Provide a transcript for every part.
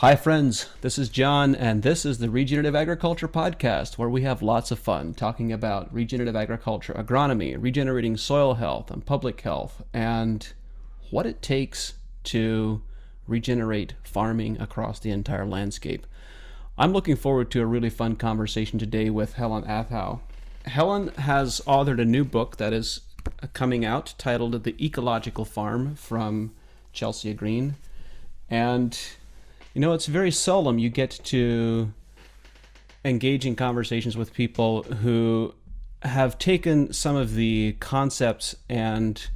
Hi, friends. This is John, and this is the Regenerative Agriculture Podcast, where we have lots of fun talking about regenerative agriculture, agronomy, regenerating soil health, and public health, and what it takes to regenerate farming across the entire landscape. I'm looking forward to a really fun conversation today with Helen Atthowe. Helen has authored a new book that is coming out titled The Ecological Farm from Chelsea Green. And you know, it's very seldom you get to engage in conversations with people who have taken some of the concepts and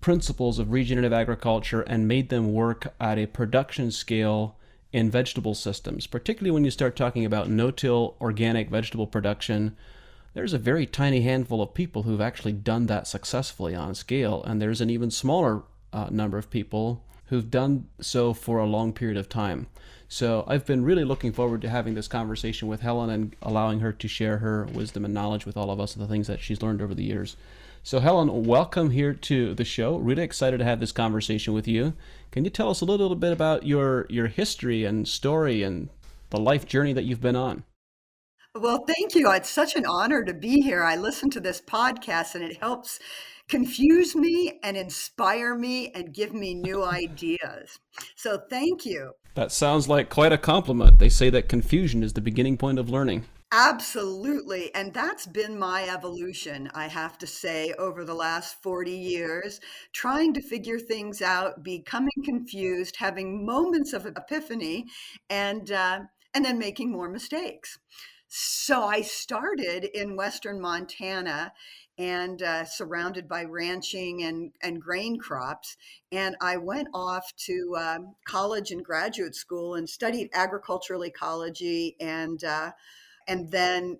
principles of regenerative agriculture and made them work at a production scale in vegetable systems, particularly when you start talking about no till organic vegetable production. There's a very tiny handful of people who've actually done that successfully on scale, and there's an even smaller uh, number of people who've done so for a long period of time. So I've been really looking forward to having this conversation with Helen and allowing her to share her wisdom and knowledge with all of us and the things that she's learned over the years. So Helen, welcome here to the show. Really excited to have this conversation with you. Can you tell us a little, little bit about your your history and story and the life journey that you've been on? Well, thank you. It's such an honor to be here. I listen to this podcast and it helps confuse me and inspire me and give me new ideas. So thank you. That sounds like quite a compliment. They say that confusion is the beginning point of learning. Absolutely. And that's been my evolution, I have to say, over the last 40 years, trying to figure things out, becoming confused, having moments of epiphany, and, uh, and then making more mistakes. So I started in Western Montana and uh, surrounded by ranching and, and grain crops. And I went off to uh, college and graduate school and studied agricultural ecology and uh, and then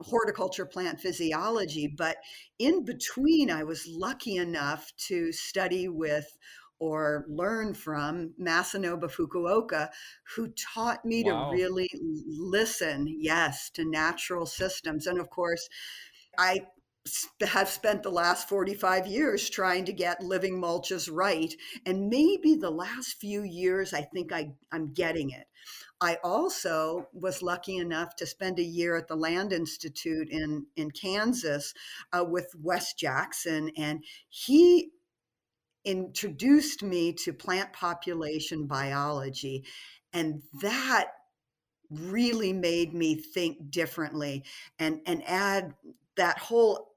horticulture plant physiology. But in between, I was lucky enough to study with or learn from Masanobu Fukuoka, who taught me wow. to really listen, yes, to natural systems. And of course, I have spent the last 45 years trying to get living mulches right. And maybe the last few years, I think I, I'm getting it. I also was lucky enough to spend a year at the Land Institute in, in Kansas uh, with Wes Jackson, and he introduced me to plant population biology. And that really made me think differently and, and add that whole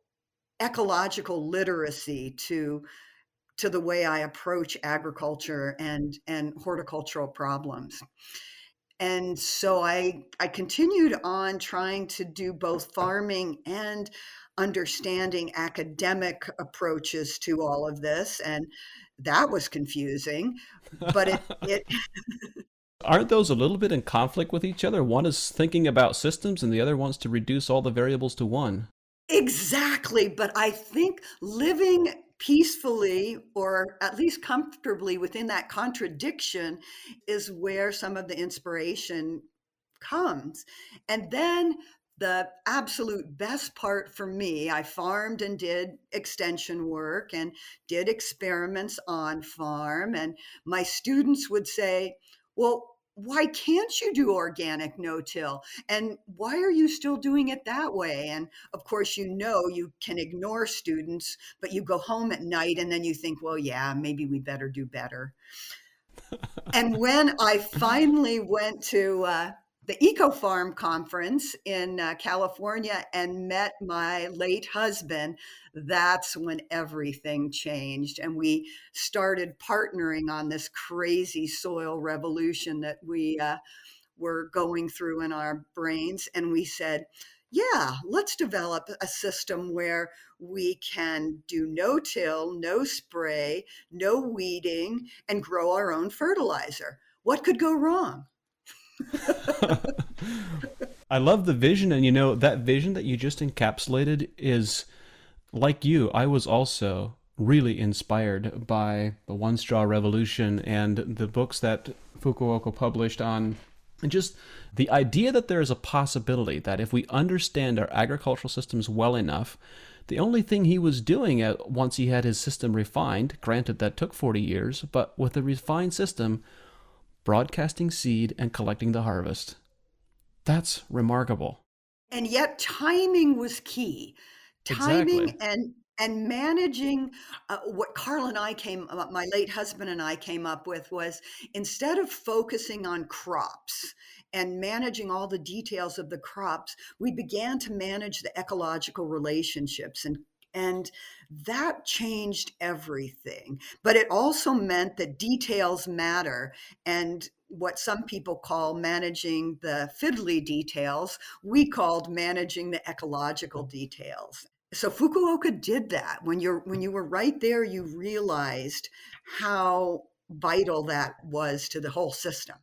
ecological literacy to to the way I approach agriculture and and horticultural problems. And so I I continued on trying to do both farming and understanding academic approaches to all of this and that was confusing but it it aren't those a little bit in conflict with each other one is thinking about systems and the other wants to reduce all the variables to one Exactly. But I think living peacefully or at least comfortably within that contradiction is where some of the inspiration comes. And then the absolute best part for me, I farmed and did extension work and did experiments on farm. And my students would say, Well, why can't you do organic no-till? And why are you still doing it that way? And of course you know you can ignore students but you go home at night and then you think well yeah maybe we better do better. And when i finally went to uh, the Eco Farm conference in uh, California and met my late husband, that's when everything changed. And we started partnering on this crazy soil revolution that we uh, were going through in our brains. And we said, yeah, let's develop a system where we can do no till, no spray, no weeding, and grow our own fertilizer. What could go wrong? I love the vision, and you know, that vision that you just encapsulated is like you. I was also really inspired by the One Straw Revolution and the books that Fukuoka published on and just the idea that there is a possibility that if we understand our agricultural systems well enough, the only thing he was doing at, once he had his system refined, granted that took 40 years, but with a refined system, broadcasting seed and collecting the harvest. That's remarkable. And yet, timing was key. Timing Exactly. and and managing uh, what Carl and I came, uh, my late husband and I came up with was instead of focusing on crops and managing all the details of the crops, we began to manage the ecological relationships and and that changed everything. But it also meant that details matter. And what some people call managing the fiddly details, we called managing the ecological details. So Fukuoka did that. When you're when you were right there, you realized how vital that was to the whole system.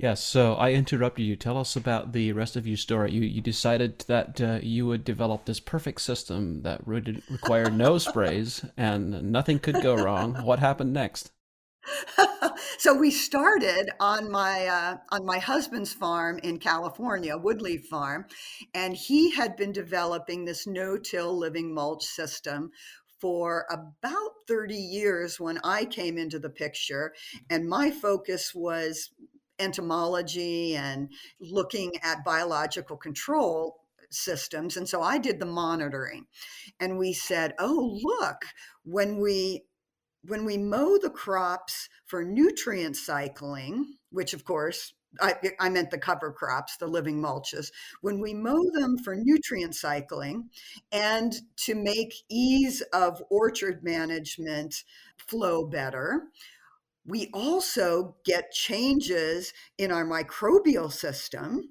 Yes, so I interrupted you. Tell us about the rest of your story. You you decided that uh, you would develop this perfect system that would require no sprays and nothing could go wrong. What happened next? so we started on my uh, on my husband's farm in California, Woodleaf Farm, and he had been developing this no-till living mulch system for about 30 years when I came into the picture, and my focus was entomology and looking at biological control systems. And so I did the monitoring. And we said, oh, look, when we when we mow the crops for nutrient cycling, which of course I, I, meant the cover crops, the living mulches, when we mow them for nutrient cycling and to make ease of orchard management flow better, we also get changes in our microbial system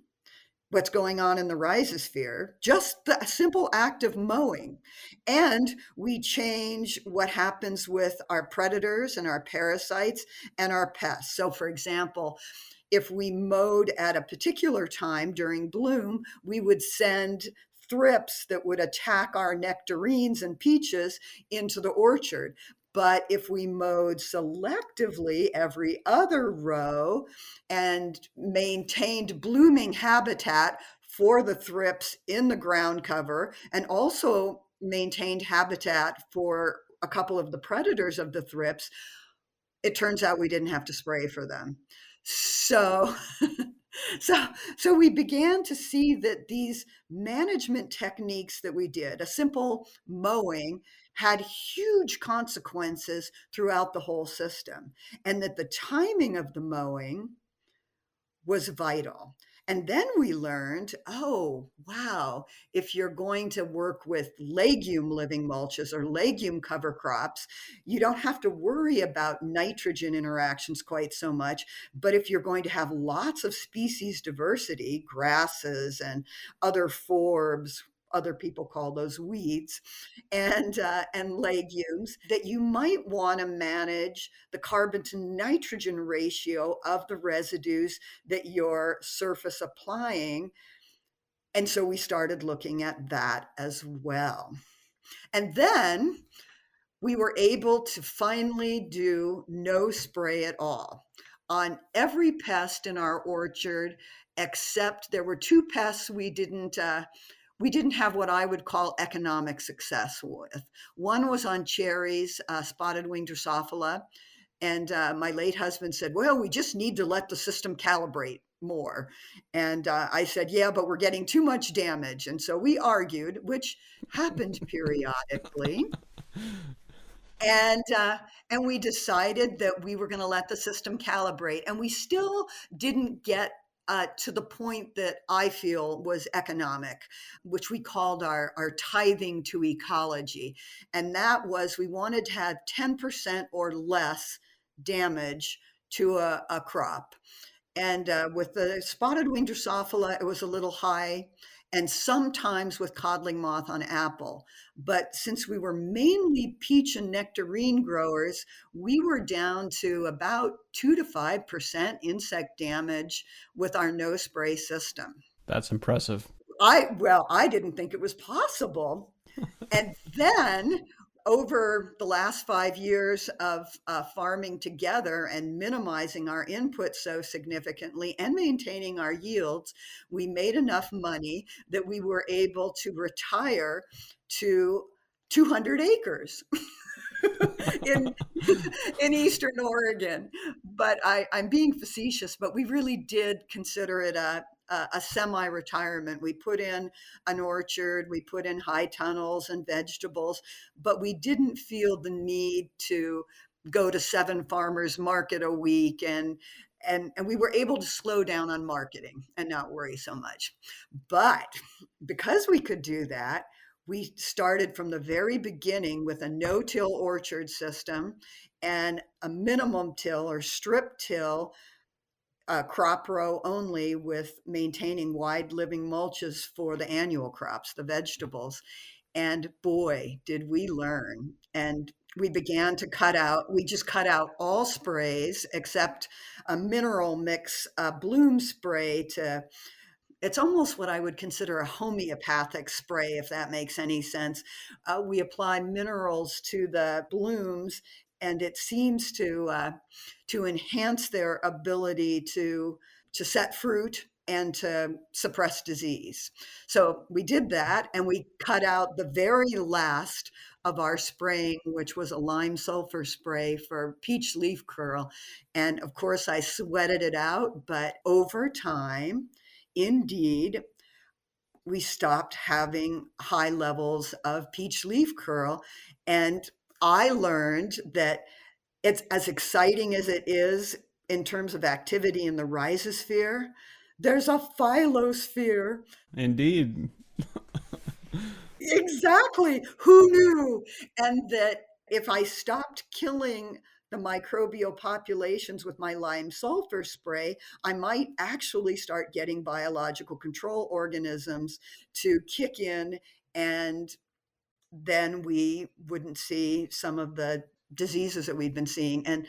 what's going on in the rhizosphere, just the simple act of mowing. And we change what happens with our predators and our parasites and our pests. So, for example, if we mowed at a particular time during bloom, we would send thrips that would attack our nectarines and peaches into the orchard. But if we mowed selectively every other row and maintained blooming habitat for the thrips in the ground cover and also maintained habitat for a couple of the predators of the thrips, it turns out we didn't have to spray for them. So so so we began to see that these management techniques that we did, a simple mowing had huge consequences throughout the whole system, and that the timing of the mowing was vital. And then we learned oh, wow, if you're going to work with legume living mulches or legume cover crops, you don't have to worry about nitrogen interactions quite so much. But if you're going to have lots of species diversity, grasses and other forbs, other people call those weeds and uh, and legumes that you might want to manage the carbon to nitrogen ratio of the residues that you're surface applying. And so we started looking at that as well. And then we were able to finally do no spray at all. On every pest in our orchard except there were two pests we didn't uh, we didn't have what I would call economic success with. One was on cherries, uh, spotted wing Drosophila. And uh, my late husband said, Well, we just need to let the system calibrate more. And uh, I said, Yeah, but we're getting too much damage. And so we argued, which happened periodically. and uh, and we decided that we were going to let the system calibrate and we still didn't get uh, to the point that I feel was economic, which we called our, our tithing to ecology. And that was we wanted to have 10% or less damage to a, a crop. And uh, with the spotted wing Drosophila, it was a little high and sometimes with codling moth on apple. But since we were mainly peach and nectarine growers, we were down to about 2 to 5% insect damage with our no spray system. That's impressive. I well, I didn't think it was possible. and then over the last five years of uh, farming together and minimizing our input so significantly and maintaining our yields, we made enough money that we were able to retire to 200 acres. in in Eastern Oregon. But I, I'm being facetious, but we really did consider it a a, semi retirement. We put in an orchard, we put in high tunnels and vegetables, but we didn't feel the need to go to seven farmers market a week and and and we were able to slow down on marketing and not worry so much but because we could do that we started from the very beginning with a no-till orchard system and a minimum till or strip till uh, crop row only with maintaining wide living mulches for the annual crops the vegetables and boy did we learn and we began to cut out we just cut out all sprays except a mineral mix bloom spray to it's almost what I would consider a homeopathic spray, if that makes any sense. Uh, we apply minerals to the blooms, and it seems to uh, to enhance their ability to to set fruit and to suppress disease. So we did that, and we cut out the very last of our spraying, which was a lime sulfur spray for peach leaf curl. And of course, I sweated it out, but over time, indeed, we stopped having high levels of peach leaf curl. And I learned that it's as exciting as it is in terms of activity in the rhizosphere. There's a phyllosphere. Indeed. Exactly. Who knew? And that if I stopped killing the microbial populations with my lime sulfur spray, I might actually start getting biological control organisms to kick in, and then we wouldn't see some of the diseases that we've been seeing. And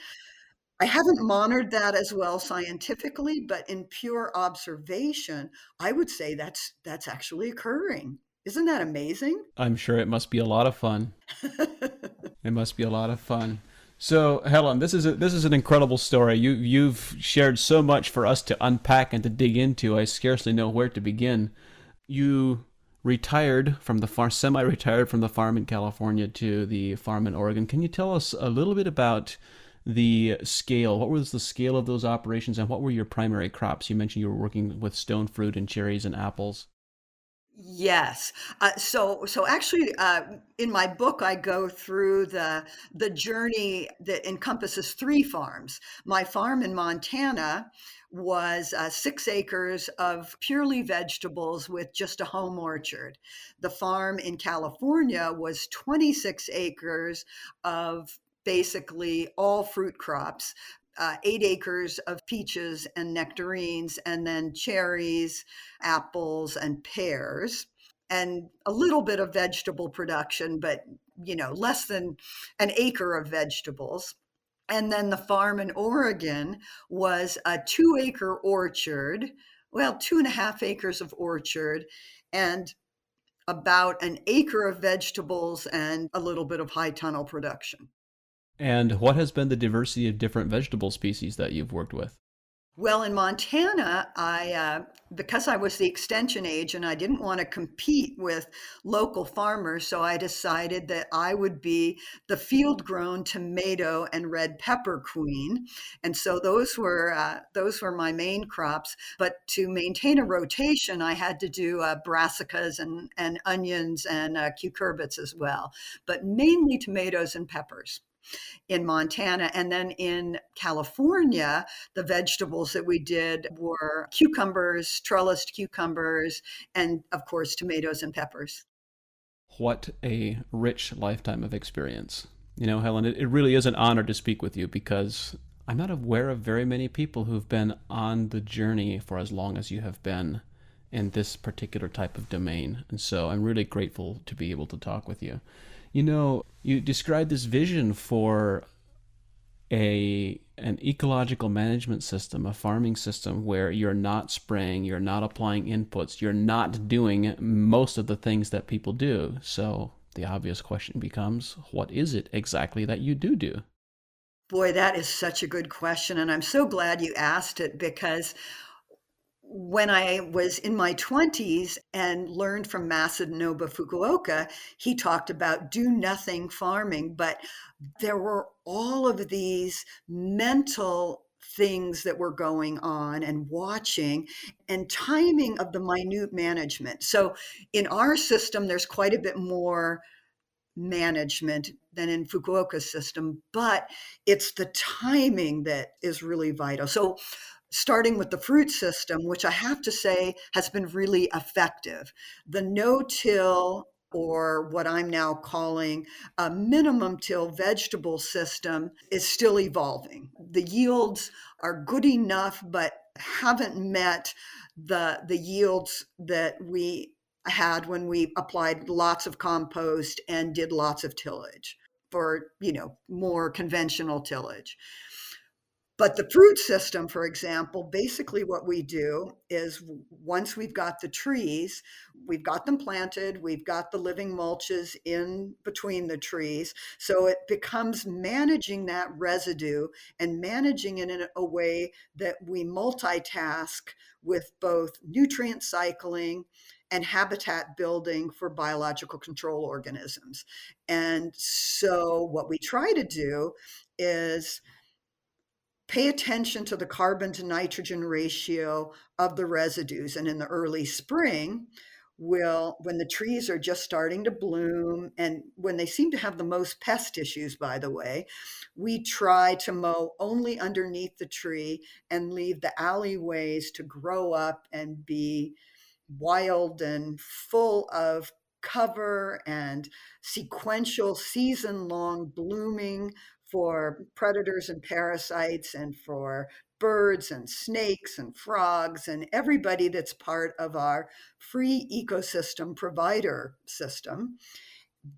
I haven't monitored that as well scientifically, but in pure observation, I would say that's that's actually occurring. Isn't that amazing? I'm sure it must be a lot of fun. it must be a lot of fun. So, Helen, this is a, this is an incredible story. You you've shared so much for us to unpack and to dig into. I scarcely know where to begin. You retired from the farm, semi-retired from the farm in California to the farm in Oregon. Can you tell us a little bit about the scale? What was the scale of those operations, and what were your primary crops? You mentioned you were working with stone fruit and cherries and apples. Yes. Uh, so so actually, uh, in my book, I go through the the journey that encompasses three farms. My farm in Montana was uh, six acres of purely vegetables with just a home orchard. The farm in California was 26 acres of basically all fruit crops uh, eight acres of peaches and nectarines, and then cherries, apples, and pears, and a little bit of vegetable production, but you know, less than an acre of vegetables. And then the farm in Oregon was a two acre orchard, well, two and a half acres of orchard, and about an acre of vegetables and a little bit of high tunnel production. And what has been the diversity of different vegetable species that you've worked with? Well, in Montana, I uh, because I was the extension agent, I didn't want to compete with local farmers, so I decided that I would be the field-grown tomato and red pepper queen, and so those were uh, those were my main crops. But to maintain a rotation, I had to do uh, brassicas and and onions and uh, cucurbits as well, but mainly tomatoes and peppers in Montana. And then in California, the vegetables that we did were cucumbers, trellised cucumbers, and of course, tomatoes and peppers. What a rich lifetime of experience. You know, Helen, it, it really is an honor to speak with you because I'm not aware of very many people who've been on the journey for as long as you have been in this particular type of domain. And so I'm really grateful to be able to talk with you. You know, you described this vision for a an ecological management system, a farming system where you're not spraying, you're not applying inputs, you're not doing most of the things that people do. So the obvious question becomes, what is it exactly that you do do? Boy, that is such a good question and I'm so glad you asked it because when I was in my 20s and learned from Masanobu Fukuoka, he talked about do nothing farming, but there were all of these mental things that were going on and watching and timing of the minute management. So in our system, there's quite a bit more management than in Fukuoka's system, but it's the timing that is really vital. So starting with the fruit system, which I have to say has been really effective. The no till or what I'm now calling a minimum till vegetable system is still evolving. The yields are good enough, but haven't met the, the yields that we had when we applied lots of compost and did lots of tillage for, you know, more conventional tillage. But the fruit system, for example, basically what we do is once we've got the trees, we've got them planted, we've got the living mulches in between the trees. So it becomes managing that residue and managing it in a way that we multitask with both nutrient cycling and habitat building for biological control organisms. And so what we try to do is pay attention to the carbon to nitrogen ratio of the residues. And in the early spring, will when the trees are just starting to bloom and when they seem to have the most pest issues by the way we try to mow only underneath the tree and leave the alleyways to grow up and be wild and full of cover and sequential season long blooming for predators and parasites and for birds and snakes and frogs and everybody that's part of our free ecosystem provider system.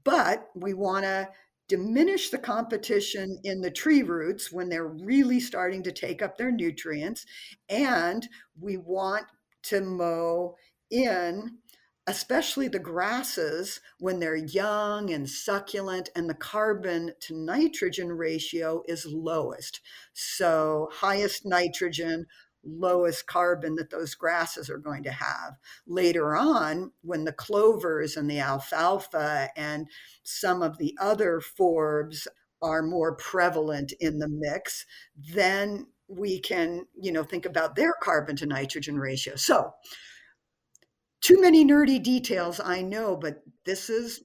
But we want to diminish the competition in the tree roots when they're really starting to take up their nutrients. And we want to mow in especially the grasses when they're young and succulent and the carbon to nitrogen ratio is lowest. So, highest nitrogen, lowest carbon that those grasses are going to have. Later on, when the clovers and the alfalfa and some of the other forbs are more prevalent in the mix, then we can, you know, think about their carbon to nitrogen ratio. So, too many nerdy details, I know, but this is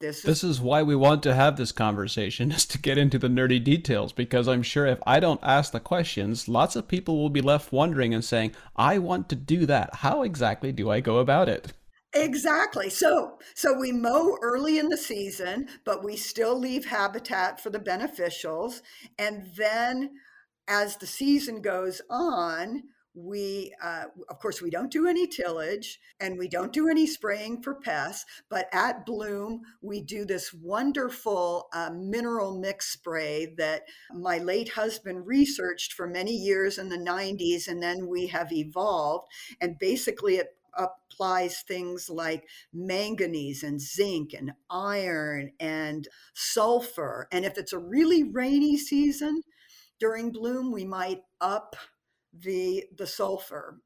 this is, this is why we want to have this conversation is to get into the nerdy details because i'm sure if i don't ask the questions lots of people will be left wondering and saying i want to do that how exactly do i go about it Exactly. So so we mow early in the season, but we still leave habitat for the beneficials. And then as the season goes on, we uh, of course we don't do any tillage and we don't do any spraying for pests but at bloom we do this wonderful uh, mineral mix spray that my late husband researched for many years in the 90s and then we have evolved. And basically it applies things like manganese and zinc and iron and sulfur. And if it's a really rainy season during bloom we might up the the sulfur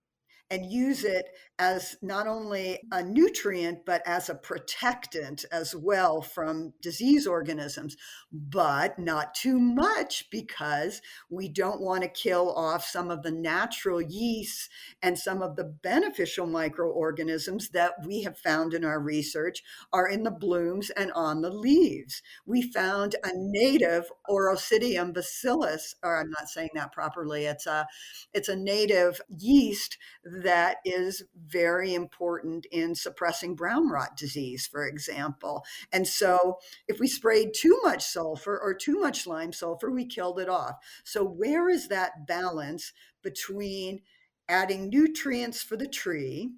and use it as not only a nutrient, but as a protectant as well from disease organisms, but not too much because we don't want to kill off some of the natural yeasts and some of the beneficial microorganisms that we have found in our research are in the blooms and on the leaves. We found a native Orosidium bacillus, or I'm not saying that properly, it's a, it's a native yeast that is very important in suppressing brown rot disease, for example. And so, if we sprayed too much sulfur or too much lime sulfur, we killed it off. So, where is that balance between adding nutrients for the tree,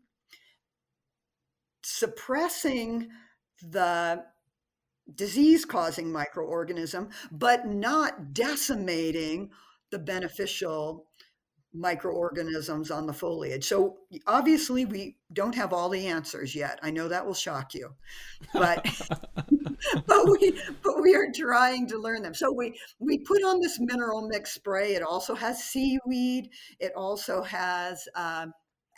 suppressing the disease causing microorganism, but not decimating the beneficial microorganisms on the foliage. So obviously we don't have all the answers yet. I know that will shock you. But but we but we are trying to learn them. So we we put on this mineral mix spray. It also has seaweed. It also has uh,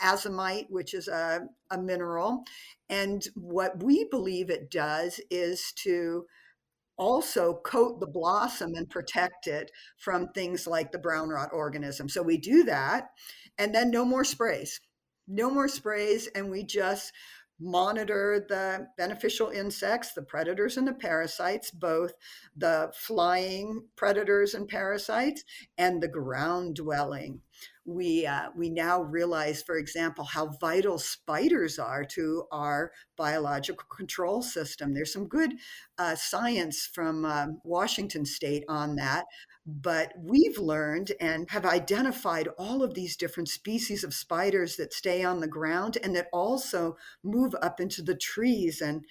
azomite, which is a, a mineral. And what we believe it does is to also coat the blossom and protect it from things like the brown rot organism. So we do that, and then no more sprays. No more sprays, and we just monitor the beneficial insects, the predators and the parasites, both the flying predators and parasites and the ground dwelling. We, uh, we now realize, for example, how vital spiders are to our biological control system. There's some good uh, science from uh, Washington State on that. But we've learned and have identified all of these different species of spiders that stay on the ground and that also move up into the trees. And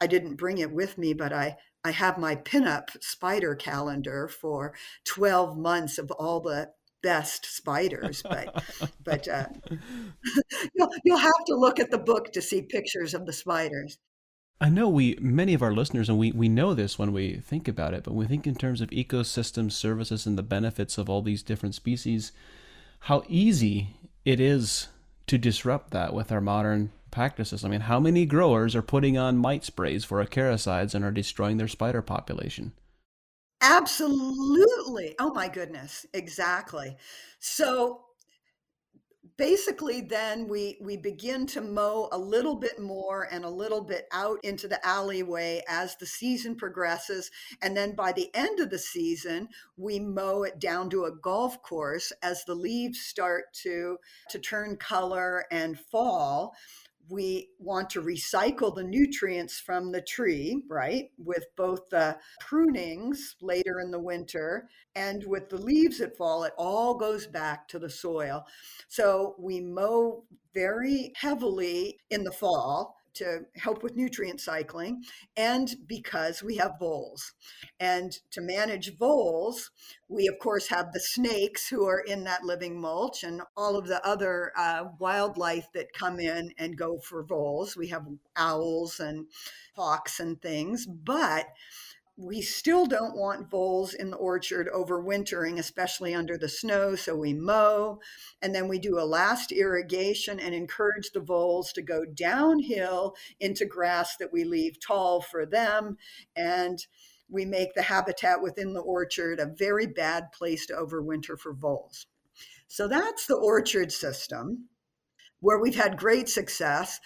I didn't bring it with me, but I, I have my pinup spider calendar for 12 months of all the best spiders but but uh, you'll, you'll have to look at the book to see pictures of the spiders I know we many of our listeners and we we know this when we think about it, but we think in terms of ecosystem services, and the benefits of all these different species, how easy it is to disrupt that with our modern practices. I mean, how many growers are putting on mite sprays for acaricides and are destroying their spider population? Absolutely. Oh my goodness. Exactly. So basically then we we begin to mow a little bit more and a little bit out into the alleyway as the season progresses and then by the end of the season we mow it down to a golf course as the leaves start to to turn color and fall we want to recycle the nutrients from the tree, right? With both the prunings later in the winter and with the leaves that fall, it all goes back to the soil. So we mow very heavily in the fall to help with nutrient cycling and because we have voles. And to manage voles, we of course have the snakes who are in that living mulch and all of the other uh, wildlife that come in and go for voles. We have owls and hawks and things, but we still don't want voles in the orchard overwintering, especially under the snow. So we mow and then we do a last irrigation and encourage the voles to go downhill into grass that we leave tall for them. And we make the habitat within the orchard a very bad place to overwinter for voles. So that's the orchard system where we've had great success.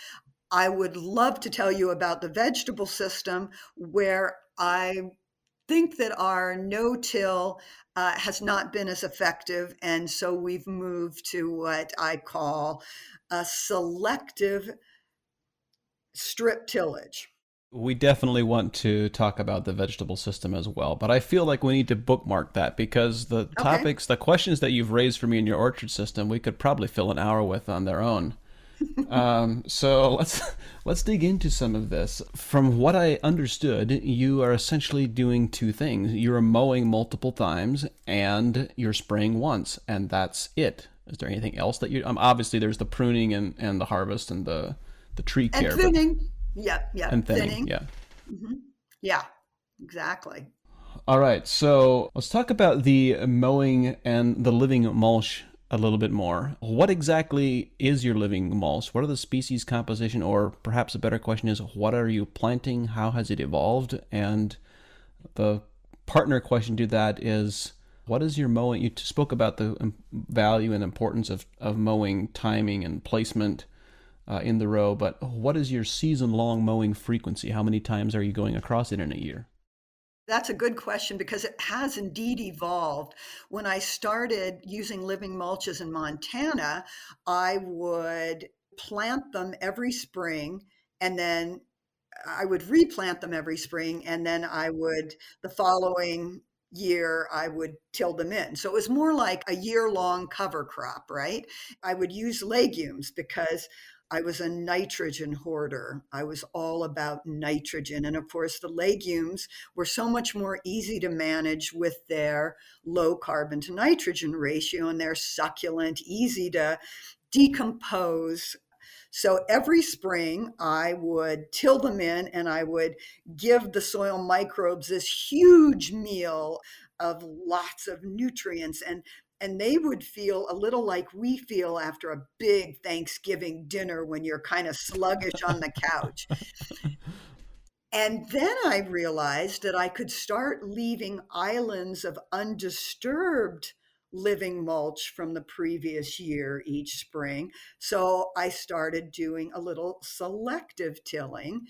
I would love to tell you about the vegetable system where I think that our no till uh, has not been as effective. And so we've moved to what I call a selective strip tillage. We definitely want to talk about the vegetable system as well, but I feel like we need to bookmark that because the okay. topics, the questions that you've raised for me in your orchard system, we could probably fill an hour with on their own um, so let's let's dig into some of this. From what I understood, you are essentially doing two things. You're mowing multiple times and you're spraying once, and that's it. Is there anything else that you? Um, obviously, there's the pruning and, and the harvest and the the tree care. And thinning. But, yep. Yeah. And thinning. thinning. Yeah. Mm-hmm. Yeah. Exactly. All right. So let's talk about the mowing and the living mulch a little bit more. What exactly is your living mulch? What are the species composition? Or perhaps a better question is, what are you planting? How has it evolved? And the partner question to that is, what is your mowing? You spoke about the value and importance of, of mowing timing and placement uh, in the row, but what is your season long mowing frequency? How many times are you going across it in a year? That's a good question because it has indeed evolved. When I started using living mulches in Montana, I would plant them every spring and then I would replant them every spring and then I would the following year I would till them in. So it was more like a year long cover crop, right? I would use legumes because I was a nitrogen hoarder. I was all about nitrogen. And of course, the legumes were so much more easy to manage with their low carbon to nitrogen ratio, and they're succulent, easy to decompose. So every spring, I would till them in and I would give the soil microbes this huge meal of lots of nutrients. And and they would feel a little like we feel after a big Thanksgiving dinner when you're kind of sluggish on the couch. And then I realized that I could start leaving islands of undisturbed living mulch from the previous year each spring. So I started doing a little selective tilling.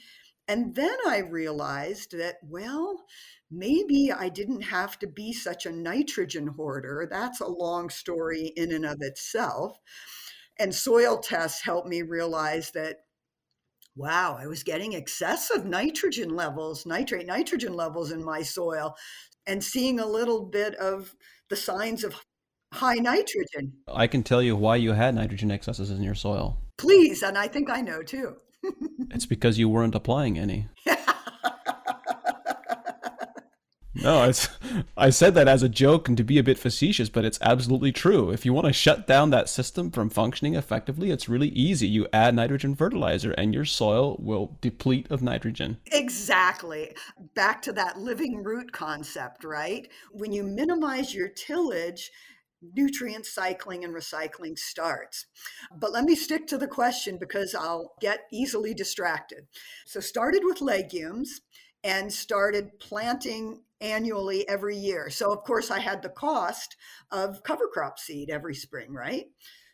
And then I realized that, well, maybe I didn't have to be such a nitrogen hoarder. That's a long story in and of itself. And soil tests helped me realize that wow, I was getting excessive nitrogen levels, nitrate nitrogen levels in my soil, and seeing a little bit of the signs of high nitrogen. I can tell you why you had nitrogen excesses in your soil. Please, and I think I know too. it's because you weren't applying any. No, I said that as a joke and to be a bit facetious, but it's absolutely true. If you want to shut down that system from functioning effectively, it's really easy. You add nitrogen fertilizer and your soil will deplete of nitrogen. Exactly. Back to that living root concept, right? When you minimize your tillage, nutrient cycling and recycling starts. But let me stick to the question because I'll get easily distracted. So, started with legumes and started planting annually every year. So, of course, I had the cost of cover crop seed every spring, right?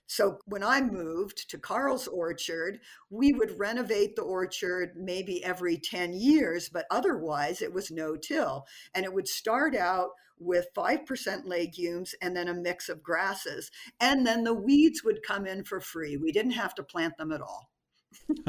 So, when I moved to Carl's Orchard, we would renovate the orchard maybe every 10 years, but otherwise it was no till. And it would start out with 5% legumes and then a mix of grasses. And then the weeds would come in for free. We didn't have to plant them at all.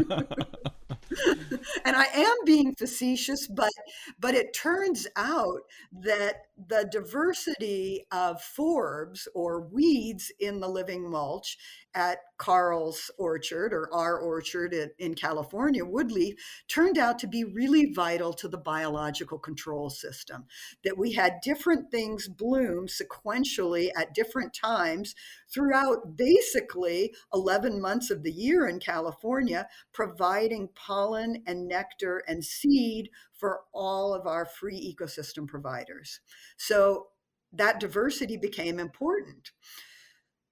and I am being facetious, but but it turns out that the diversity of forbs or weeds in the living mulch at Carl's orchard or our orchard in California, Woodleaf, turned out to be really vital to the biological control system. That we had different things bloom sequentially at different times throughout basically 11 months of the year in California, providing pollen and nectar and seed for all of our free ecosystem providers. So that diversity became important.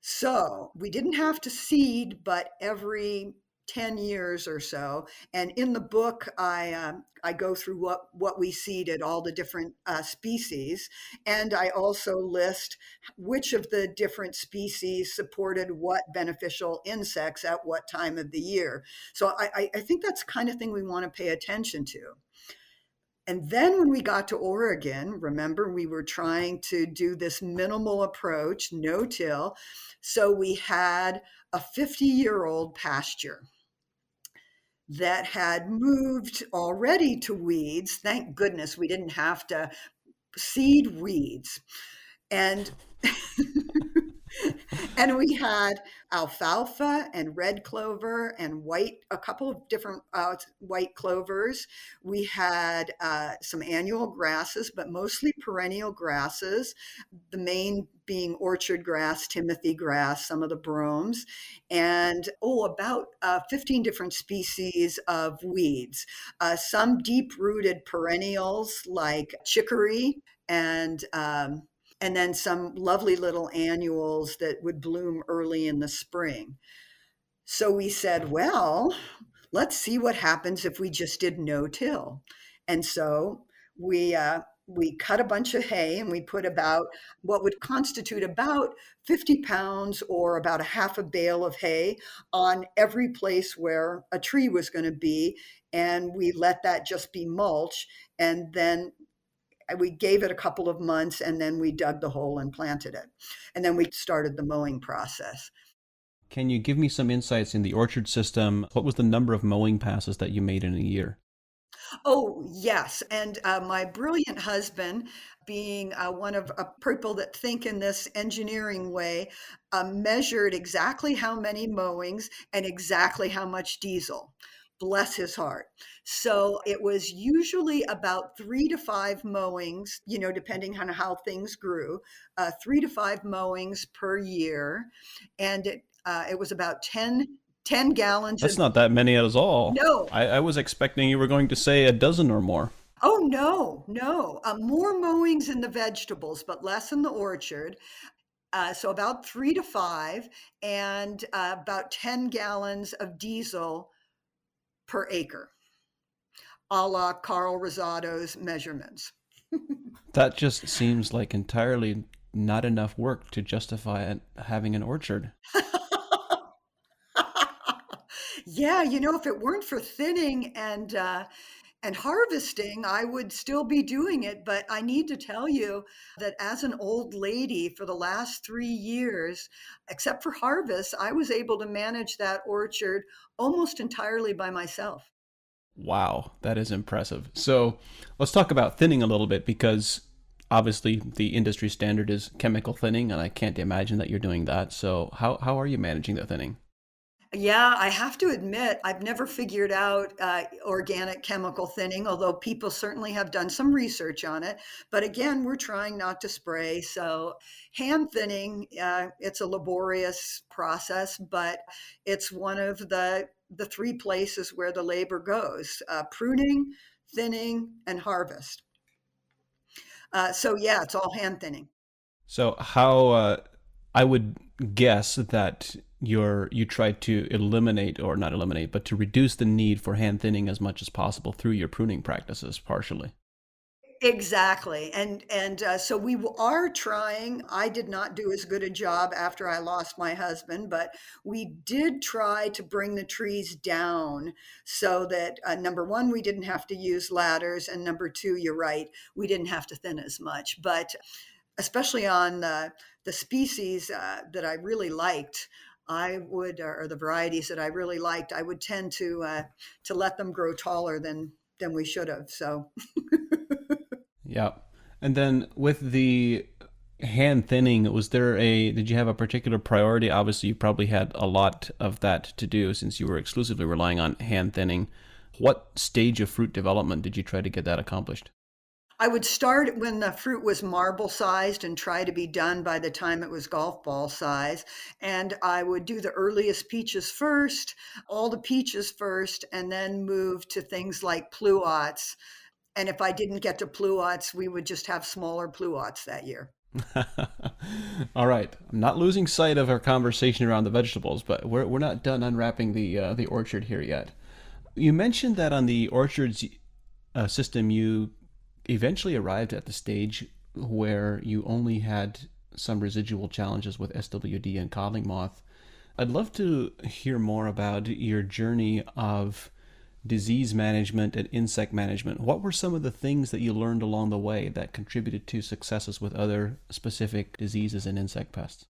So we didn't have to seed, but every 10 years or so. And in the book, I, uh, I go through what, what we seeded, all the different uh, species. And I also list which of the different species supported what beneficial insects at what time of the year. So I, I think that's the kind of thing we want to pay attention to. And then when we got to Oregon, remember, we were trying to do this minimal approach, no till. So we had a 50 year old pasture that had moved already to weeds. Thank goodness we didn't have to seed weeds. And and we had alfalfa and red clover and white, a couple of different uh, white clovers. We had uh, some annual grasses, but mostly perennial grasses. The main being orchard grass, timothy grass, some of the bromes, and oh, about uh, 15 different species of weeds. Uh, some deep rooted perennials like chicory and um, and then some lovely little annuals that would bloom early in the spring. So we said, well, let's see what happens if we just did no till. And so we uh, we cut a bunch of hay and we put about what would constitute about 50 pounds or about a half a bale of hay on every place where a tree was going to be and we let that just be mulch and then we gave it a couple of months and then we dug the hole and planted it. And then we started the mowing process. Can you give me some insights in the orchard system? What was the number of mowing passes that you made in a year? Oh, yes. And uh, my brilliant husband, being uh, one of uh, people that think in this engineering way, uh, measured exactly how many mowings and exactly how much diesel bless his heart. So it was usually about three to five mowings, you know, depending on how things grew, uh, three to five mowings per year. And it, uh, it was about 10, 10 gallons. That's of, not that many at all. No. I, I, was expecting you were going to say a dozen or more. Oh, no, no. Uh, more mowings in the vegetables, but less in the orchard. Uh, so about three to five, and uh, about 10 gallons of diesel per acre, a la Carl Rosato's measurements. that just seems like entirely not enough work to justify having an orchard. yeah, you know, if it weren't for thinning and uh, and harvesting, I would still be doing it. But I need to tell you that as an old lady for the last three years, except for harvest, I was able to manage that orchard almost entirely by myself. Wow, that is impressive. So let's talk about thinning a little bit because obviously the industry standard is chemical thinning, and I can't imagine that you're doing that. So how, how are you managing the thinning? Yeah, I have to admit, I've never figured out uh, organic chemical thinning, although people certainly have done some research on it. But again, we're trying not to spray. So, hand thinning, uh, it's a laborious process, but it's one of the, the three places where the labor goes uh, pruning, thinning, and harvest. Uh, so, yeah, it's all hand thinning. So, how uh, I would guess that you're you try to eliminate or not eliminate but to reduce the need for hand thinning as much as possible through your pruning practices partially. Exactly. And and uh, so we are trying. I did not do as good a job after i lost my husband but we did try to bring the trees down so that uh, number one we didn't have to use ladders and number two you're right we didn't have to thin as much. But especially on the, the species uh, that i really liked I would, or the varieties that I really liked, I would tend to uh, to let them grow taller than than we should have. So, yeah. And then with the hand thinning, was there a? Did you have a particular priority? Obviously, you probably had a lot of that to do since you were exclusively relying on hand thinning. What stage of fruit development did you try to get that accomplished? I would start when the fruit was marble sized and try to be done by the time it was golf ball size. And I would do the earliest peaches first, all the peaches first, and then move to things like pluots. And if I didn't get to pluots, we would just have smaller pluots that year. All right, I'm not losing sight of our conversation around the vegetables, but we're we're not done unwrapping the uh, the orchard here yet. You mentioned that on the orchards uh, system, you eventually arrived at the stage where you only had some residual challenges with SWD and codling moth. I'd love to hear more about your journey of disease management and insect management. What were some of the things that you learned along the way that contributed to successes with other specific diseases and insect pests?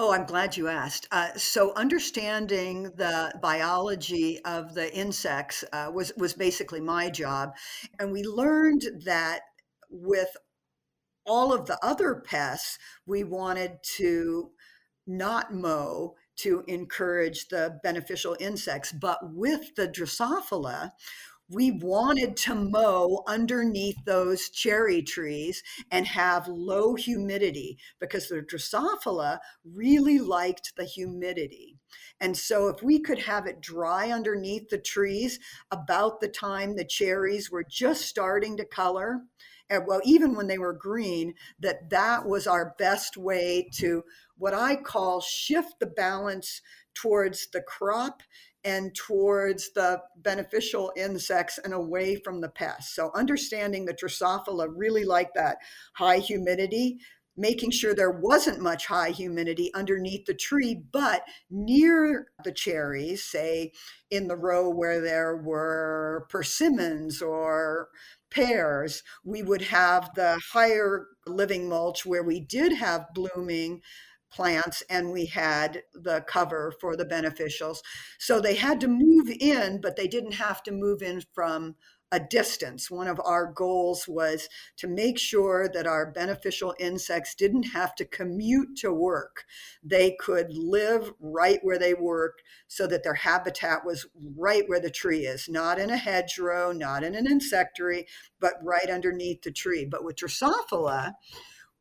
Oh, I'm glad you asked. Uh, so, understanding the biology of the insects uh, was was basically my job, and we learned that with all of the other pests, we wanted to not mow to encourage the beneficial insects, but with the Drosophila, we wanted to mow underneath those cherry trees and have low humidity because the Drosophila really liked the humidity. And so, if we could have it dry underneath the trees about the time the cherries were just starting to color, and well, even when they were green, that that was our best way to what I call shift the balance towards the crop and towards the beneficial insects and away from the pests. So understanding the Drosophila really like that high humidity, making sure there wasn't much high humidity underneath the tree, but near the cherries, say in the row where there were persimmons or pears, we would have the higher living mulch where we did have blooming plants and we had the cover for the beneficials. So they had to move in, but they didn't have to move in from a distance. One of our goals was to make sure that our beneficial insects didn't have to commute to work. They could live right where they work so that their habitat was right where the tree is, not in a hedgerow, not in an insectary, but right underneath the tree. But with Drosophila,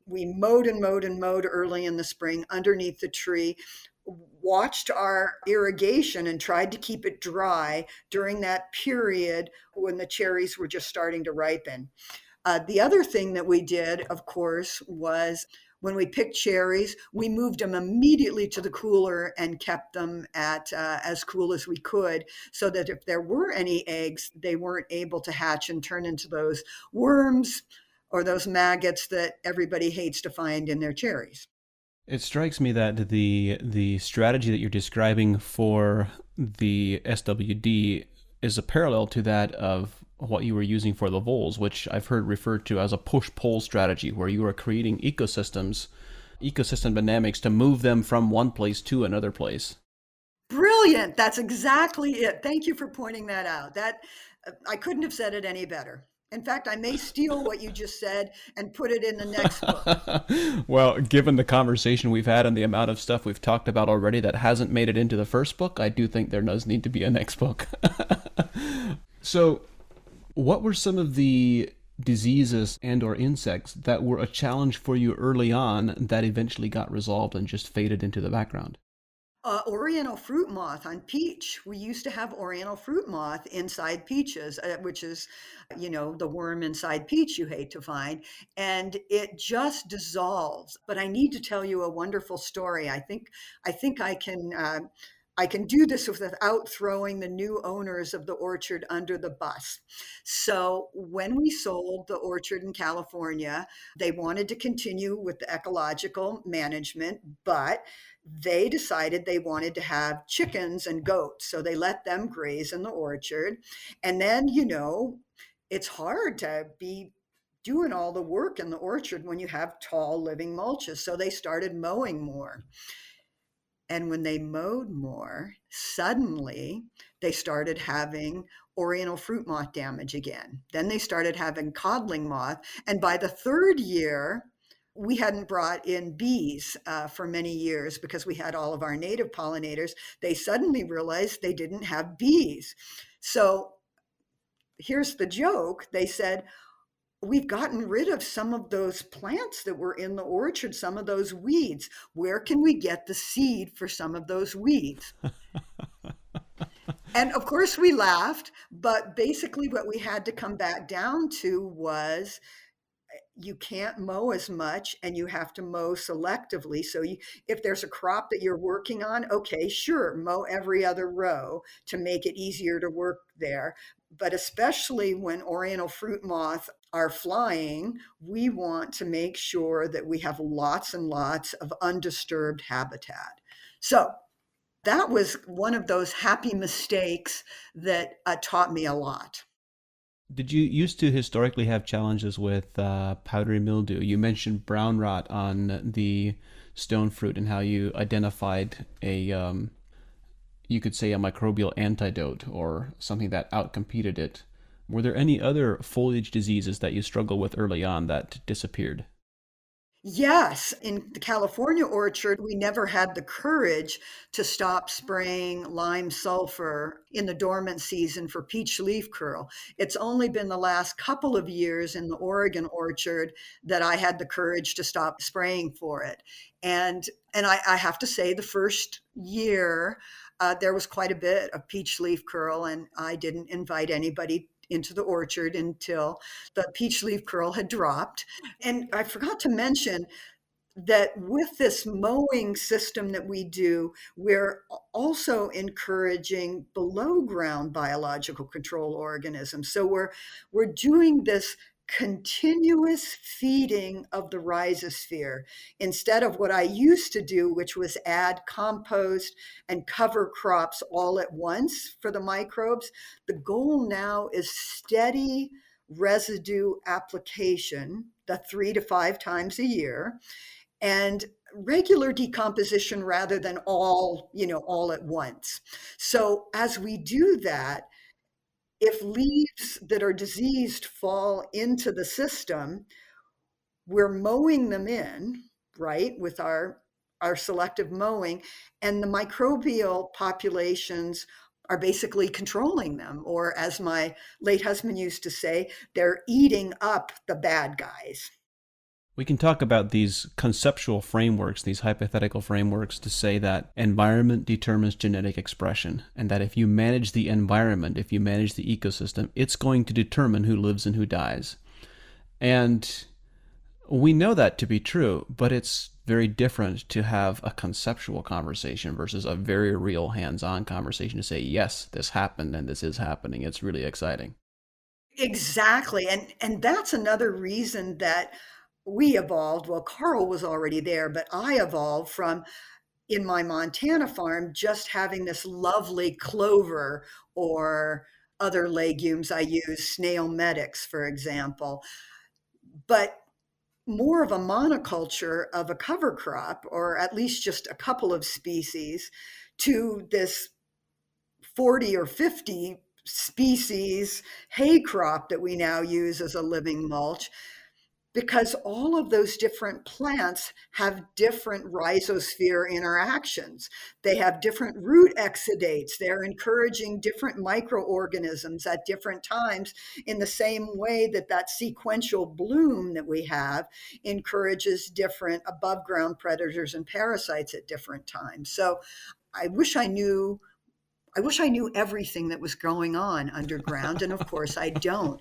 we mowed and mowed and mowed early in the spring underneath the tree watched our irrigation and tried to keep it dry during that period when the cherries were just starting to ripen. Uh, the other thing that we did, of course, was when we picked cherries, we moved them immediately to the cooler and kept them at uh, as cool as we could, so that if there were any eggs, they weren't able to hatch and turn into those worms or those maggots that everybody hates to find in their cherries. It strikes me that the the strategy that you're describing for the SWD is a parallel to that of what you were using for the voles, which I've heard referred to as a push-pull strategy, where you are creating ecosystems, ecosystem dynamics to move them from one place to another place. Brilliant! That's exactly it. Thank you for pointing that out. That uh, I couldn't have said it any better. In fact, I may steal what you just said and put it in the next book. well, given the conversation we've had and the amount of stuff we've talked about already that hasn't made it into the first book, I do think there does need to be a next book. so, what were some of the diseases and or insects that were a challenge for you early on that eventually got resolved and just faded into the background? Uh, oriental fruit moth on peach. We used to have oriental fruit moth inside peaches, uh, which is, you know, the worm inside peach you hate to find. And it just dissolves. But I need to tell you a wonderful story. I think I think I can uh, I can do this without throwing the new owners of the orchard under the bus. So, when we sold the orchard in California, they wanted to continue with the ecological management, but they decided they wanted to have chickens and goats. So, they let them graze in the orchard. And then, you know, it's hard to be doing all the work in the orchard when you have tall living mulches. So, they started mowing more. And when they mowed more, suddenly they started having oriental fruit moth damage again. Then they started having codling moth. And by the third year, we hadn't brought in bees uh, for many years because we had all of our native pollinators. They suddenly realized they didn't have bees. So here's the joke they said, we've gotten rid of some of those plants that were in the orchard, some of those weeds. Where can we get the seed for some of those weeds? and of course, we laughed, but basically, what we had to come back down to was you can't mow as much and you have to mow selectively so you, if there's a crop that you're working on okay sure mow every other row to make it easier to work there but especially when oriental fruit moth are flying, we want to make sure that we have lots and lots of undisturbed habitat. So that was one of those happy mistakes that uh, taught me a lot. Did you used to historically have challenges with uh, powdery mildew? You mentioned brown rot on the stone fruit and how you identified a um, you could say a microbial antidote or something that outcompeted it. Were there any other foliage diseases that you struggled with early on that disappeared? Yes, in the California orchard, we never had the courage to stop spraying lime sulfur in the dormant season for peach leaf curl. It's only been the last couple of years in the Oregon orchard that I had the courage to stop spraying for it. And and I, I have to say, the first year uh, there was quite a bit of peach leaf curl, and I didn't invite anybody into the orchard until the peach leaf curl had dropped. And I forgot to mention that with this mowing system that we do, we're also encouraging below ground biological control organisms. So we're we're doing this continuous feeding of the rhizosphere instead of what I used to do, which was add compost and cover crops all at once for the microbes. The goal now is steady residue application, the three to five times a year, and regular decomposition rather than all, you know, all at once. So as we do that, if leaves that are diseased fall into the system, we're mowing them in, right, with our our selective mowing, and the microbial populations are basically controlling them, or as my late husband used to say, they're eating up the bad guys. We can talk about these conceptual frameworks, these hypothetical frameworks to say that environment determines genetic expression, and that if you manage the environment, if you manage the ecosystem, it's going to determine who lives and who dies. And We know that to be true, but it's very different to have a conceptual conversation versus a very real hands on conversation to say, yes, this happened and this is happening. It's really exciting. Exactly. And and that's another reason that we evolved. Well, Carl was already there, but I evolved from in my Montana farm just having this lovely clover or other legumes I use, snail medics, for example. But more of a monoculture of a cover crop, or at least just a couple of species, to this 40 or 50 species hay crop that we now use as a living mulch because all of those different plants have different rhizosphere interactions. They have different root exudates. They're encouraging different microorganisms at different times in the same way that that sequential bloom that we have encourages different above ground predators and parasites at different times. So I wish I knew I wish I knew everything that was going on underground, and of course I don't.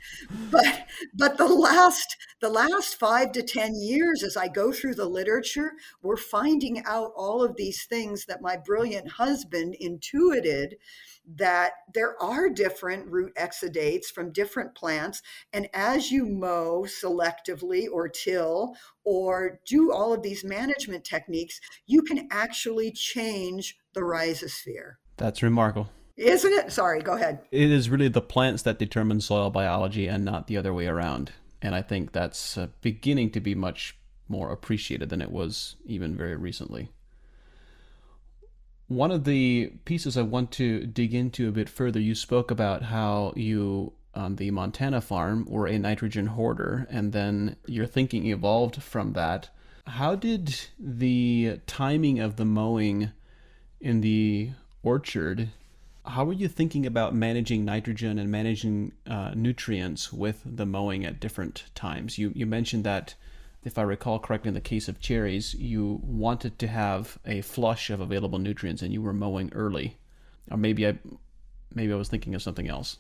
But but the last the last five to ten years, as I go through the literature, we're finding out all of these things that my brilliant husband intuited that there are different root exudates from different plants. And as you mow selectively or till or do all of these management techniques, you can actually change the rhizosphere. That's remarkable. Isn't it? Sorry, go ahead. It is really the plants that determine soil biology and not the other way around. And I think that's uh, beginning to be much more appreciated than it was even very recently. One of the pieces I want to dig into a bit further, you spoke about how you on the Montana farm were a nitrogen hoarder, and then your thinking evolved from that. How did the timing of the mowing in the orchard, how are you thinking about managing nitrogen and managing uh, nutrients with the mowing at different times? You you mentioned that, if I recall correctly, in the case of cherries, you wanted to have a flush of available nutrients, and you were mowing early, or maybe I maybe I was thinking of something else.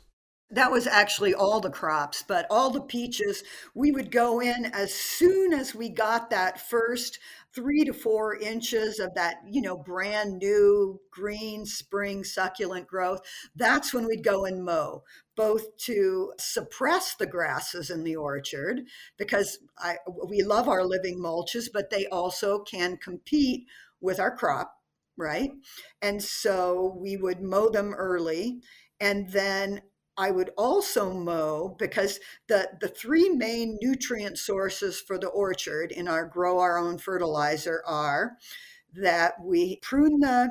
That was actually all the crops, but all the peaches, we would go in as soon as we got that first three to four inches of that, you know, brand new green spring succulent growth. That's when we'd go and mow, both to suppress the grasses in the orchard, because I, we love our living mulches, but they also can compete with our crop, right? And so we would mow them early. And then I would also mow because the, the three main nutrient sources for the orchard in our grow our own fertilizer are that we prune the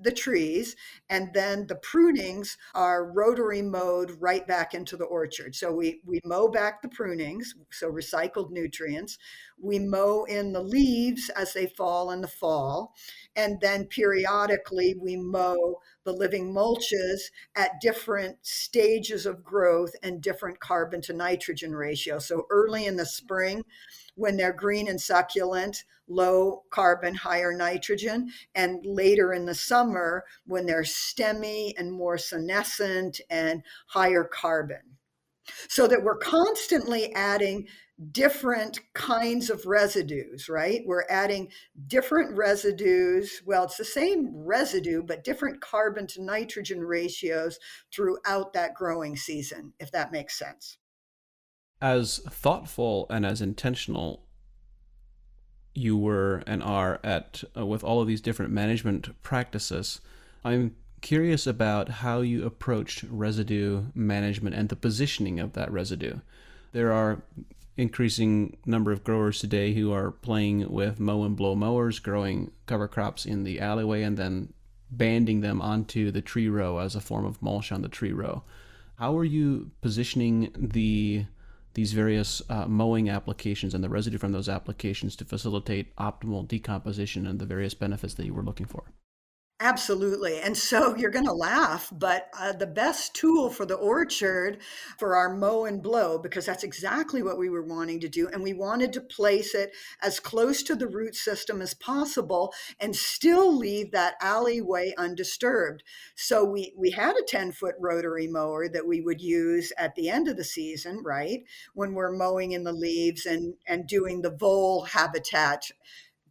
the trees and then the prunings are rotary mowed right back into the orchard. So we we mow back the prunings so recycled nutrients. We mow in the leaves as they fall in the fall and then periodically we mow the living mulches at different stages of growth and different carbon to nitrogen ratio so early in the spring when they're green and succulent, low carbon, higher nitrogen, and later in the summer when they're stemmy and more senescent and higher carbon. So that we're constantly adding different kinds of residues, right? We're adding different residues. Well, it's the same residue, but different carbon to nitrogen ratios throughout that growing season, if that makes sense as thoughtful and as intentional you were and are at uh, with all of these different management practices, I'm curious about how you approached residue management and the positioning of that residue. There are increasing number of growers today who are playing with mow and blow mowers, growing cover crops in the alleyway, and then banding them onto the tree row as a form of mulch on the tree row. How are you positioning the these various uh, mowing applications and the residue from those applications to facilitate optimal decomposition and the various benefits that you were looking for? Absolutely. And so you're going to laugh, but uh, the best tool for the orchard for our mow and blow, because that's exactly what we were wanting to do. And we wanted to place it as close to the root system as possible and still leave that alleyway undisturbed. So we, we had a 10 foot rotary mower that we would use at the end of the season, right? When we're mowing in the leaves and, and doing the vole habitat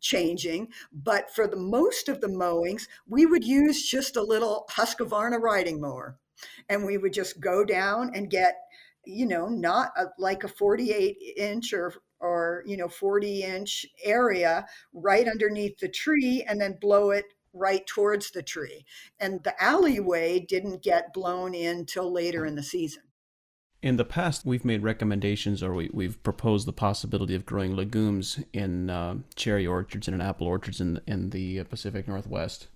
changing. But for the most of the mowings, we would use just a little Husqvarna riding mower. And we would just go down and get, you know, not a, like a 48 inch or or you know 40 inch area right underneath the tree and then blow it right towards the tree and the alleyway didn't get blown in till later in the season in the past, we've made recommendations or we, we've proposed the possibility of growing legumes in uh, cherry orchards and in apple orchards in, in the Pacific Northwest.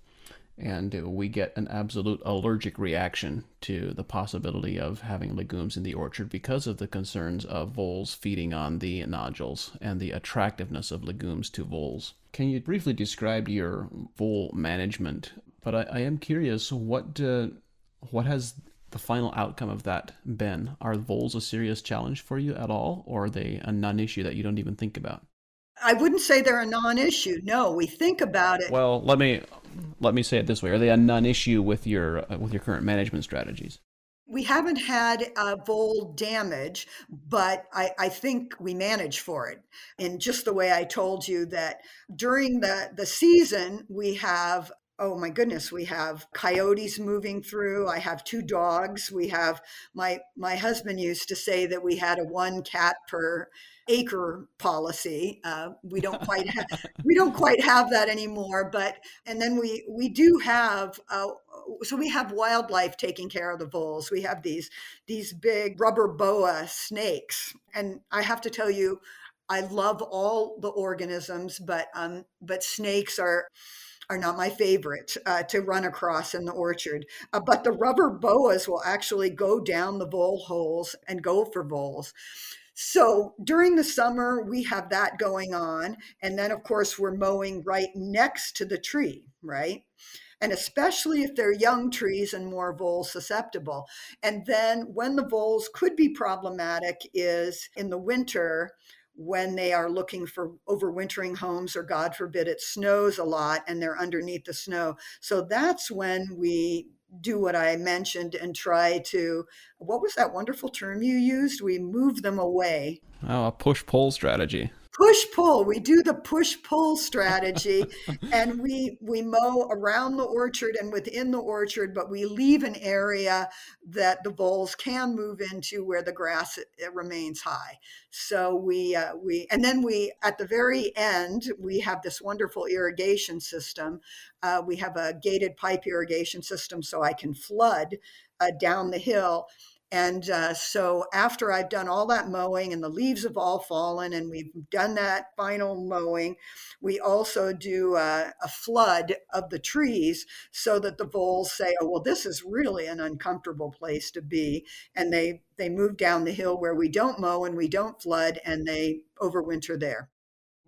And we get an absolute allergic reaction to the possibility of having legumes in the orchard because of the concerns of voles feeding on the nodules and the attractiveness of legumes to voles. Can you briefly describe your vole management? But I, I am curious, what uh, what has the final outcome of that been? Are voles a serious challenge for you at all, or are they a non issue that you don't even think about? I wouldn't say they're a non-issue. No, we think about it. Well, let me let me say it this way: Are they a non-issue with your uh, with your current management strategies? We haven't had uh, vole damage, but I, I, think we manage for it. In just the way I told you that during the, the season, we have oh my goodness we have coyotes moving through i have two dogs we have my my husband used to say that we had a one cat per acre policy uh, we don't quite have we don't quite have that anymore but and then we we do have uh, so we have wildlife taking care of the voles we have these these big rubber boa snakes and i have to tell you i love all the organisms but um but snakes are are not my favorite uh, to run across in the orchard. Uh, but the rubber boas will actually go down the vole holes and go for voles. So during the summer, we have that going on. And then, of course, we're mowing right next to the tree, right? and especially if they're young trees and more vole susceptible. And then when the voles could be problematic is in the winter when they are looking for overwintering homes or god forbid it snows a lot and they're underneath the snow. So that's when we do what i mentioned and try to what was that wonderful term you used? We move them away oh a push pull strategy. Push pull we do the push pull strategy and we we mow around the orchard and within the orchard but we leave an area that the voles can move into where the grass remains high. So we uh, we and then we at the very end we have this wonderful irrigation system. Uh, we have a gated pipe irrigation system so i can flood uh, down the hill and uh, so after I've done all that mowing and the leaves have all fallen and we've done that final mowing, we also do a, a flood of the trees so that the voles say, oh, well, this is really an uncomfortable place to be. And they, they move down the hill where we don't mow and we don't flood and they overwinter there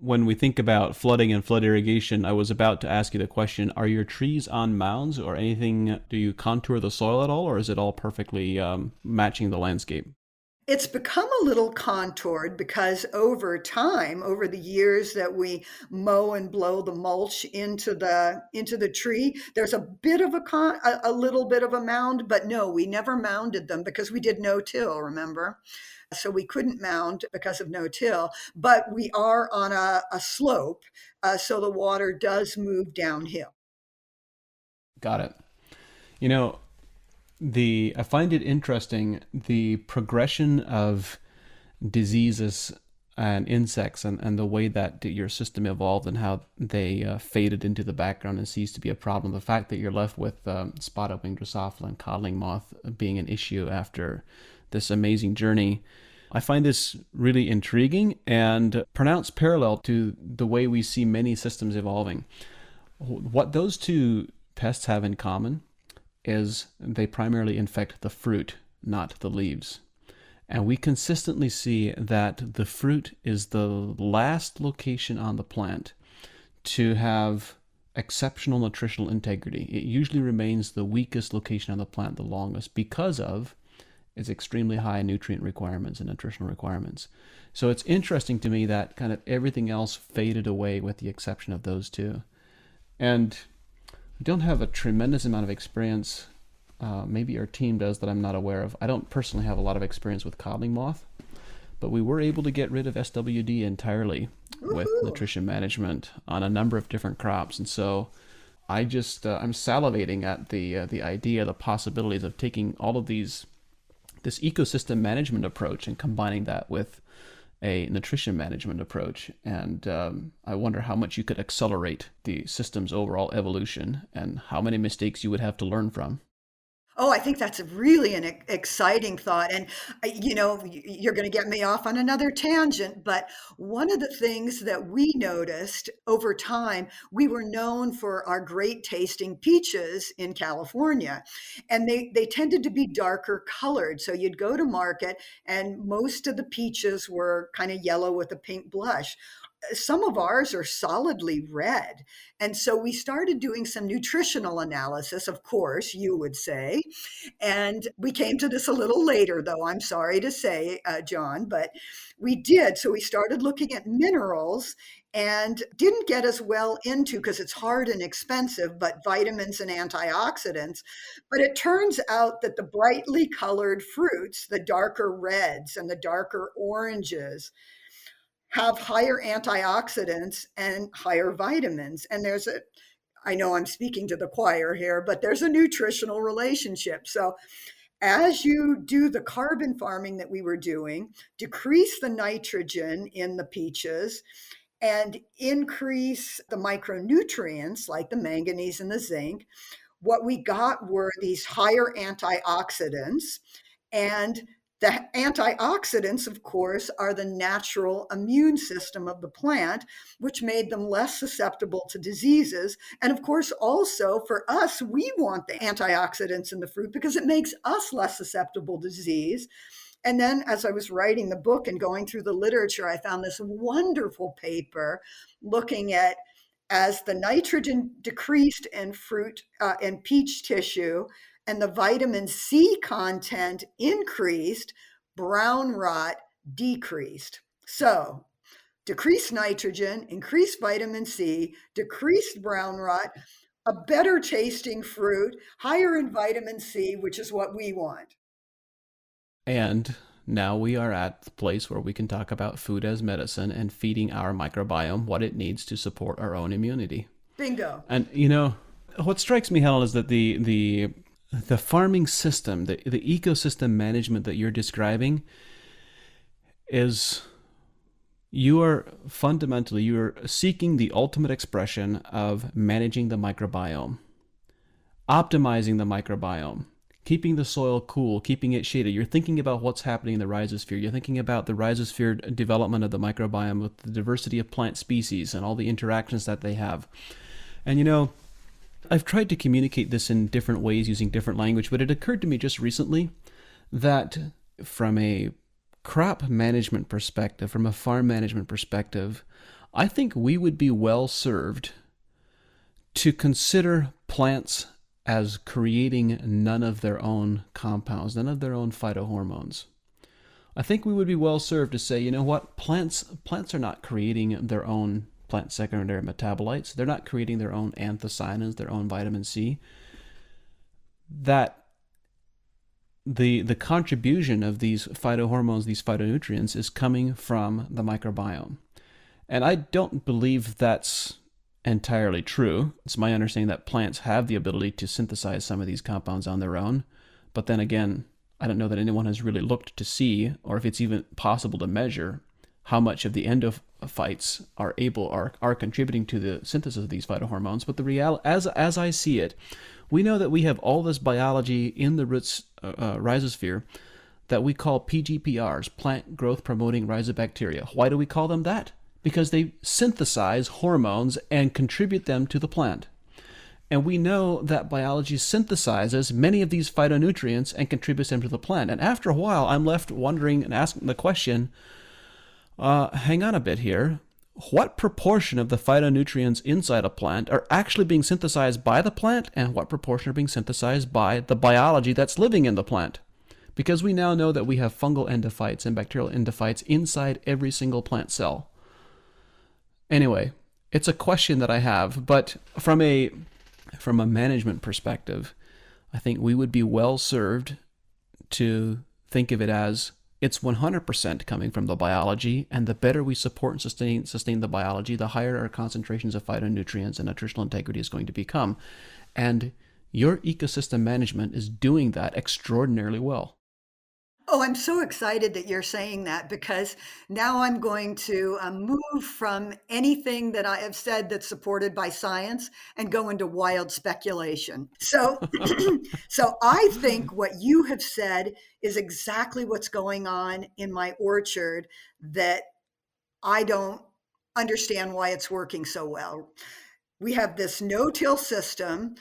when we think about flooding and flood irrigation, I was about to ask you the question Are your trees on mounds or anything? Do you contour the soil at all, or is it all perfectly um, matching the landscape? It's become a little contoured because over time, over the years that we mow and blow the mulch into the into the tree, there's a bit of a con, a, a little bit of a mound, but no, we never mounded them because we did no till. Remember, so we couldn't mound because of no till, but we are on a, a slope, uh, so the water does move downhill. Got it. You know, the I find it interesting the progression of diseases and insects and, and the way that your system evolved and how they uh, faded into the background and ceased to be a problem. The fact that you're left with um, spotted wing Drosophila and codling moth being an issue after this amazing journey. I find this really intriguing and pronounced parallel to the way we see many systems evolving. What those two pests have in common is they primarily infect the fruit, not the leaves. And we consistently see that the fruit is the last location on the plant to have exceptional nutritional integrity. It usually remains the weakest location on the plant the longest because of its extremely high in nutrient requirements and nutritional requirements. So it's interesting to me that kind of everything else faded away with the exception of those two. And we don't have a tremendous amount of experience. Uh, maybe our team does that I'm not aware of. I don't personally have a lot of experience with codling moth, but we were able to get rid of SWD entirely with nutrition management on a number of different crops. And so I just uh, I'm salivating at the uh, the idea, the possibilities of taking all of these this ecosystem management approach and combining that with a nutrition management approach. And um, I wonder how much you could accelerate the system's overall evolution and how many mistakes you would have to learn from. Oh, I think that's really an exciting thought. And, uh, you know, you're going to get me off on another tangent, but one of the things that we noticed over time, we were known for our great tasting peaches in California, and they, they tended to be darker colored. So you'd go to market, and most of the peaches were kind of yellow with a pink blush some of ours are solidly red. And so we started doing some nutritional analysis, of course, you would say. And we came to this a little later, though, I'm sorry to say, uh, John, but we did. So we started looking at minerals and didn't get as well into because it's hard and expensive, but vitamins and antioxidants. But it turns out that the brightly colored fruits, the darker reds and the darker oranges, have higher antioxidants and higher vitamins. And there's a, I know I'm speaking to the choir here, but there's a nutritional relationship. So as you do the carbon farming that we were doing, decrease the nitrogen in the peaches and increase the micronutrients like the manganese and the zinc, what we got were these higher antioxidants and the antioxidants, of course, are the natural immune system of the plant, which made them less susceptible to diseases. And of course, also for us, we want the antioxidants in the fruit because it makes us less susceptible to disease. And then, as I was writing the book and going through the literature, I found this wonderful paper looking at as the nitrogen decreased in fruit uh, and peach tissue, and the vitamin C content increased, brown rot decreased. So, decreased nitrogen, increased vitamin C, decreased brown rot, a better tasting fruit, higher in vitamin C, which is what we want. And now we are at the place where we can talk about food as medicine and feeding our microbiome what it needs to support our own immunity. Bingo. And you know, what strikes me, Helen, is that the the the farming system, the, the ecosystem management that you're describing is you are fundamentally you are seeking the ultimate expression of managing the microbiome optimizing the microbiome keeping the soil cool keeping it shaded. You're thinking about what's happening in the rhizosphere. You're thinking about the rhizosphere development of the microbiome with the diversity of plant species and all the interactions that they have. And you know I've tried to communicate this in different ways using different language, but it occurred to me just recently that from a crop management perspective, from a farm management perspective, I think we would be well served to consider plants as creating none of their own compounds, none of their own phytohormones. I think we would be well served to say, you know what, plants plants are not creating their own plant secondary metabolites. They're not creating their own anthocyanins, their own vitamin C. That the the contribution of these phytohormones, these phytonutrients, is coming from the microbiome. And I don't believe that's entirely true. It's my understanding that plants have the ability to synthesize some of these compounds on their own. But then again, I don't know that anyone has really looked to see, or if it's even possible to measure, how much of the endophytes are able are, are contributing to the synthesis of these phytohormones. But the real as as I see it, we know that we have all this biology in the roots uh, uh, rhizosphere that we call PGPRs, plant growth promoting rhizobacteria. Why do we call them that? Because they synthesize hormones and contribute them to the plant. And we know that biology synthesizes many of these phytonutrients and contributes them to the plant. And after a while, I'm left wondering and asking the question uh, hang on a bit here. what proportion of the phytonutrients inside a plant are actually being synthesized by the plant and what proportion are being synthesized by the biology that's living in the plant. Because we now know that we have fungal endophytes and bacterial endophytes inside every single plant cell. Anyway, it's a question that I have, but from a from a management perspective, I think we would be well served to think of it as it's 100% coming from the biology, and the better we support and sustain, sustain the biology, the higher our concentrations of phytonutrients and nutritional integrity is going to become. And your ecosystem management is doing that extraordinarily well. Oh, I'm so excited that you're saying that because now I'm going to um, move from anything that I have said that's supported by science and go into wild speculation. So, so I think what you have said is exactly what's going on in my orchard that I don't understand why it's working so well. We have this no-till system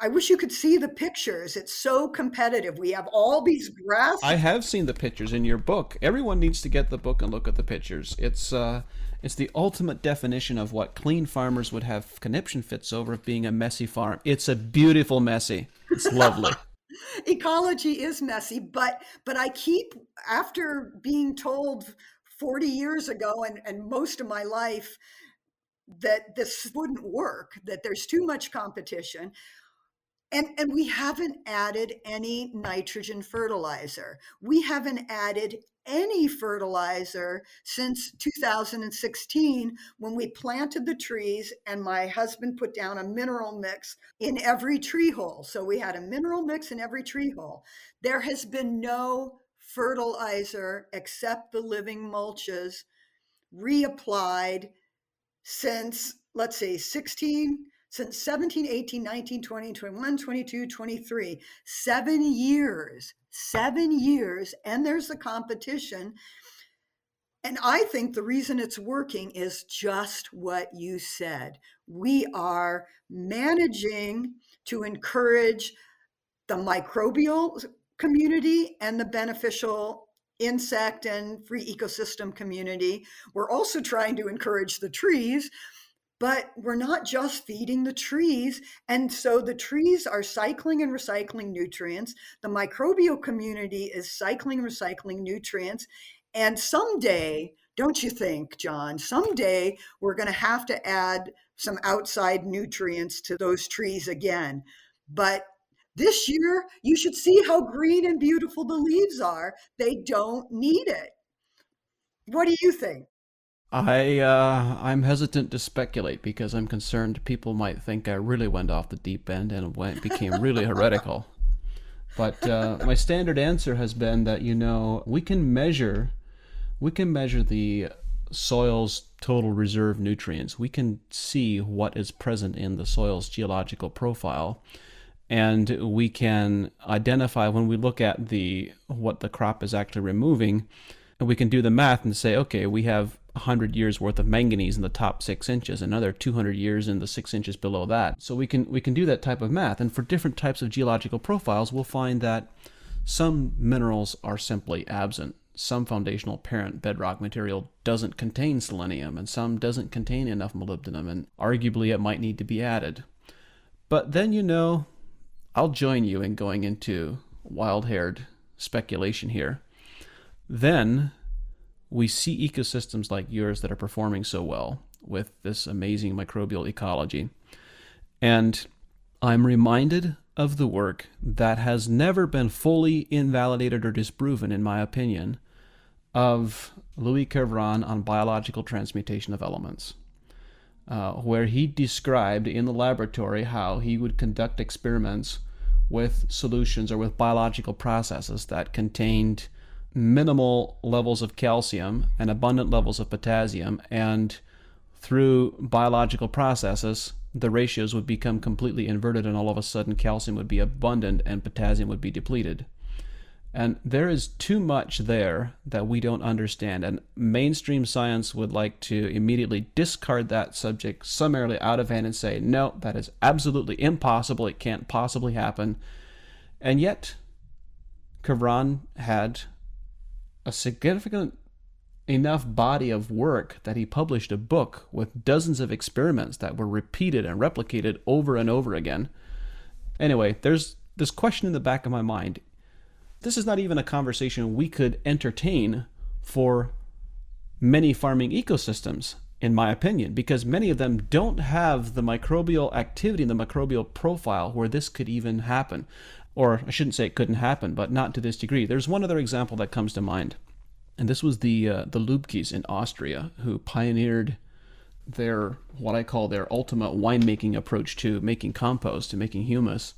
I wish you could see the pictures. It's so competitive. We have all these grass. I have seen the pictures in your book. Everyone needs to get the book and look at the pictures. It's uh, it's the ultimate definition of what clean farmers would have conniption fits over of being a messy farm. It's a beautiful messy. It's lovely. Ecology is messy, but but I keep after being told 40 years ago and, and most of my life that this wouldn't work, that there's too much competition. And, and we haven't added any nitrogen fertilizer. We haven't added any fertilizer since 2016 when we planted the trees and my husband put down a mineral mix in every tree hole. So we had a mineral mix in every tree hole. There has been no fertilizer except the living mulches reapplied since, let's say, 16, since 17, 18, 19, 20, 21, 22, 23, seven years, seven years, and there's the competition. And I think the reason it's working is just what you said. We are managing to encourage the microbial community and the beneficial insect and free ecosystem community. We're also trying to encourage the trees but we're not just feeding the trees. And so the trees are cycling and recycling nutrients. The microbial community is cycling and recycling nutrients. And someday, don't you think, John, someday we're going to have to add some outside nutrients to those trees again. But this year, you should see how green and beautiful the leaves are. They don't need it. What do you think? I uh, I'm hesitant to speculate because I'm concerned people might think I really went off the deep end and went became really heretical. But uh, my standard answer has been that you know we can measure we can measure the soil's total reserve nutrients. We can see what is present in the soil's geological profile and we can identify when we look at the what the crop is actually removing and we can do the math and say okay we have 100 years worth of manganese in the top six inches, another 200 years in the six inches below that. So we can we can do that type of math, and for different types of geological profiles, we'll find that some minerals are simply absent. Some foundational parent bedrock material doesn't contain selenium, and some doesn't contain enough molybdenum, and arguably it might need to be added. But then you know, I'll join you in going into wild-haired speculation here. Then we see ecosystems like yours that are performing so well with this amazing microbial ecology. And I'm reminded of the work that has never been fully invalidated or disproven, in my opinion, of Louis Kervran on biological transmutation of elements, uh, where he described in the laboratory how he would conduct experiments with solutions or with biological processes that contained minimal levels of calcium and abundant levels of potassium, and through biological processes, the ratios would become completely inverted, and all of a sudden, calcium would be abundant and potassium would be depleted. And there is too much there that we don't understand. And mainstream science would like to immediately discard that subject summarily out of hand and say, no, that is absolutely impossible. It can't possibly happen. And yet, Kervran had a significant enough body of work that he published a book with dozens of experiments that were repeated and replicated over and over again. Anyway, there's this question in the back of my mind. This is not even a conversation we could entertain for many farming ecosystems, in my opinion, because many of them don't have the microbial activity and the microbial profile where this could even happen. Or I shouldn't say it couldn't happen, but not to this degree. There's one other example that comes to mind, and this was the uh, the Lübkes in Austria who pioneered their what I call their ultimate winemaking approach to making compost to making humus.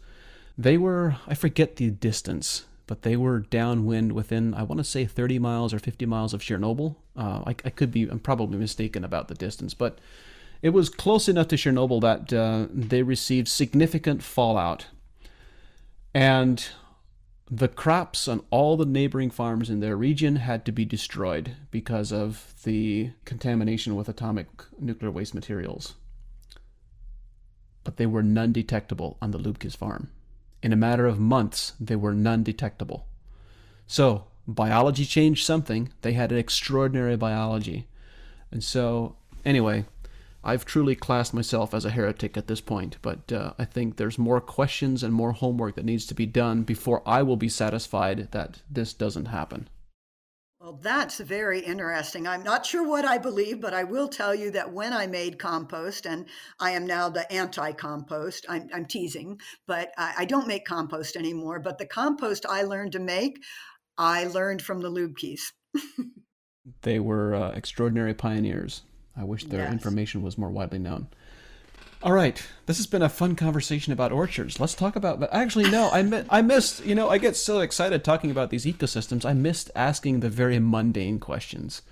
They were I forget the distance, but they were downwind within I want to say 30 miles or 50 miles of Chernobyl. Uh, I, I, could be I'm probably mistaken about the distance, but it was close enough to Chernobyl that uh, they received significant fallout and the crops on all the neighboring farms in their region had to be destroyed because of the contamination with atomic nuclear waste materials. But they were none detectable on the Lübkes farm. In a matter of months, they were none detectable. So, biology changed something. They had an extraordinary biology. And so, anyway, I've truly classed myself as a heretic at this point, but uh, I think there's more questions and more homework that needs to be done before I will be satisfied that this doesn't happen. Well, that's very interesting. I'm not sure what I believe, but I will tell you that when I made compost, and I am now the anti compost, I'm, I'm, teasing, but I, I don't make compost anymore. But the compost I learned to make, I learned from the Lübkes. they were uh, extraordinary pioneers. I wish their yes. information was more widely known. All right, this has been a fun conversation about orchards. Let's talk about. But actually, no, I mi- I missed. You know, I get so excited talking about these ecosystems. I missed asking the very mundane questions,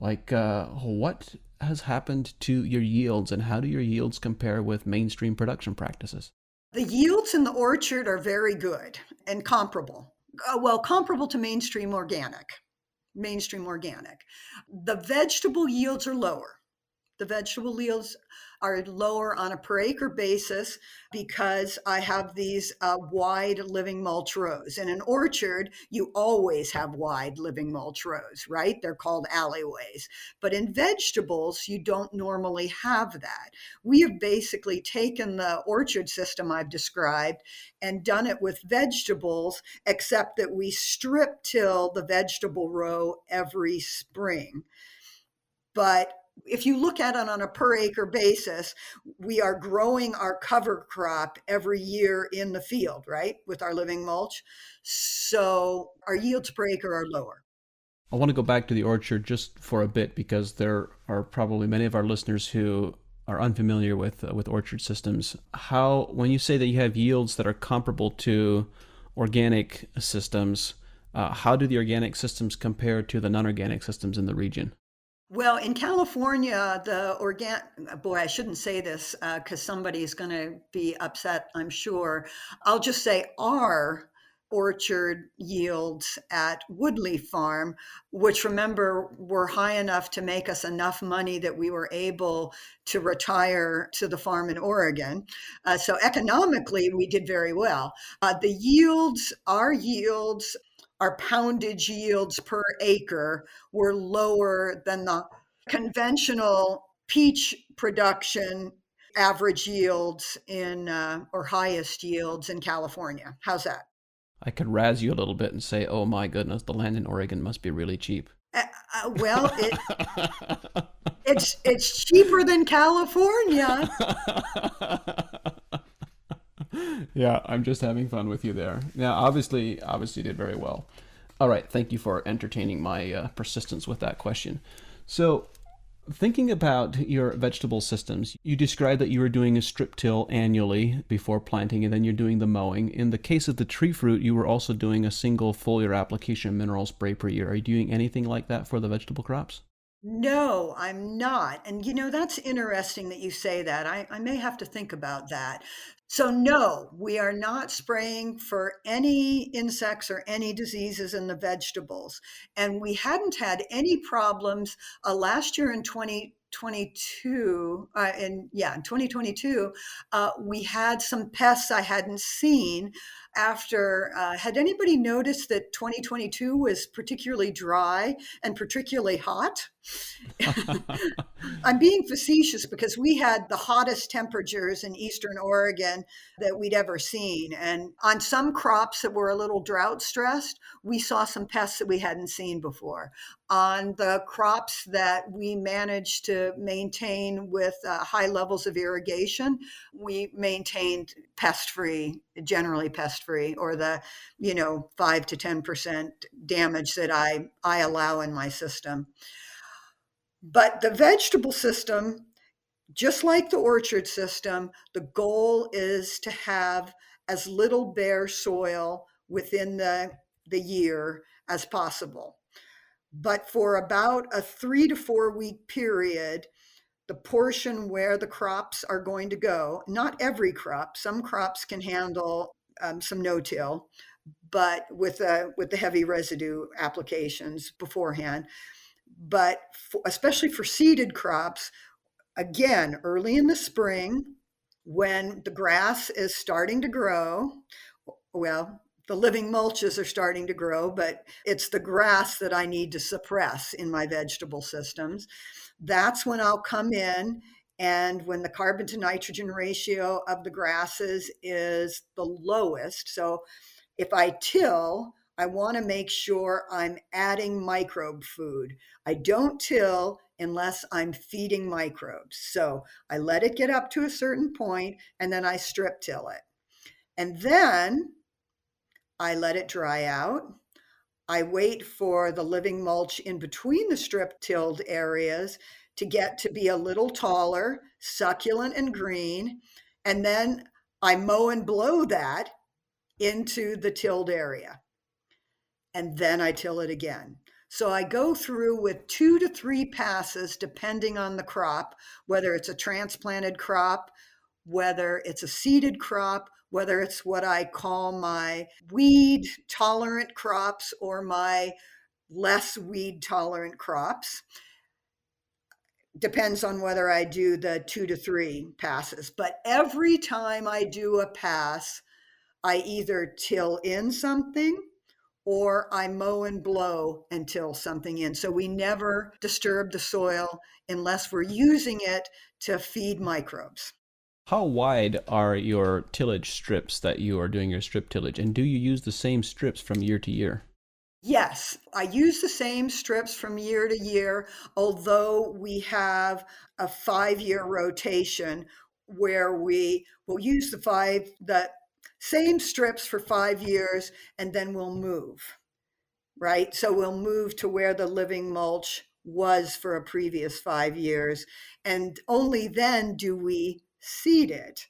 like uh, what has happened to your yields, and how do your yields compare with mainstream production practices? The yields in the orchard are very good and comparable. Uh, well, comparable to mainstream organic. Mainstream organic. The vegetable yields are lower the vegetable yields are lower on a per acre basis because I have these uh, wide living mulch rows. In an orchard, you always have wide living mulch rows, right? They're called alleyways. But in vegetables, you don't normally have that. We have basically taken the orchard system I've described and done it with vegetables, except that we strip till the vegetable row every spring. But if you look at it on a per acre basis, we are growing our cover crop every year in the field, right, with our living mulch. So our yields per acre are lower. I want to go back to the orchard just for a bit because there are probably many of our listeners who are unfamiliar with uh, with orchard systems. How when you say that you have yields that are comparable to organic systems, uh, how do the organic systems compare to the non-organic systems in the region? Well, in California, the organ boy, I shouldn't say this because uh, somebody's going to be upset, I'm sure. I'll just say our orchard yields at Wood Leaf Farm, which remember were high enough to make us enough money that we were able to retire to the farm in Oregon. Uh, so economically, we did very well. Uh, the yields, our yields, our poundage yields per acre were lower than the conventional peach production average yields in uh, or highest yields in California. How's that? I could razz you a little bit and say, "Oh my goodness, the land in Oregon must be really cheap." Uh, uh, well, it, it's it's cheaper than California. yeah, I'm just having fun with you there. Now, obviously, obviously, did very well. All right, thank you for entertaining my uh, persistence with that question. So, thinking about your vegetable systems, you described that you were doing a strip till annually before planting, and then you're doing the mowing. In the case of the tree fruit, you were also doing a single foliar application mineral spray per year. Are you doing anything like that for the vegetable crops? No, I'm not. And you know, that's interesting that you say that. I, I may have to think about that. So, no, we are not spraying for any insects or any diseases in the vegetables. And we hadn't had any problems uh, last year in 2022. Uh, in, yeah, in 2022, uh, we had some pests I hadn't seen after, uh, had anybody noticed that 2022 was particularly dry and particularly hot? I'm being facetious because we had the hottest temperatures in eastern Oregon that we'd ever seen. And on some crops that were a little drought stressed, we saw some pests that we hadn't seen before. On the crops that we managed to maintain with uh, high levels of irrigation, we maintained pest free, generally pest free, or the, you know, five to 10% damage that I, I allow in my system. But the vegetable system, just like the orchard system, the goal is to have as little bare soil within the, the year as possible. But for about a three to four week period, the portion where the crops are going to go, not every crop, some crops can handle um, some no-till, but with, a, with the heavy residue applications beforehand but for, especially for seeded crops, again, early in the spring, when the grass is starting to grow, well, the living mulches are starting to grow, but it's the grass that I need to suppress in my vegetable systems. That's when I'll come in and when the carbon to nitrogen ratio of the grasses is the lowest. So if I till, I want to make sure I'm adding microbe food. I don't till unless I'm feeding microbes. So I let it get up to a certain point and then I strip till it. And then I let it dry out. I wait for the living mulch in between the strip tilled areas to get to be a little taller, succulent and green. And then I mow and blow that into the tilled area and then I till it again. So I go through with two to three passes, depending on the crop, whether it's a transplanted crop, whether it's a seeded crop, whether it's what I call my weed tolerant crops or my less weed tolerant crops. Depends on whether I do the two to three passes. But every time I do a pass, I either till in something or I mow and blow until something in. So we never disturb the soil unless we're using it to feed microbes. How wide are your tillage strips that you are doing your strip tillage? And do you use the same strips from year to year? Yes, I use the same strips from year to year, although we have a five year rotation where we will use the five, the same strips for five years, and then we'll move, right? So we'll move to where the living mulch was for a previous five years. And only then do we seed it.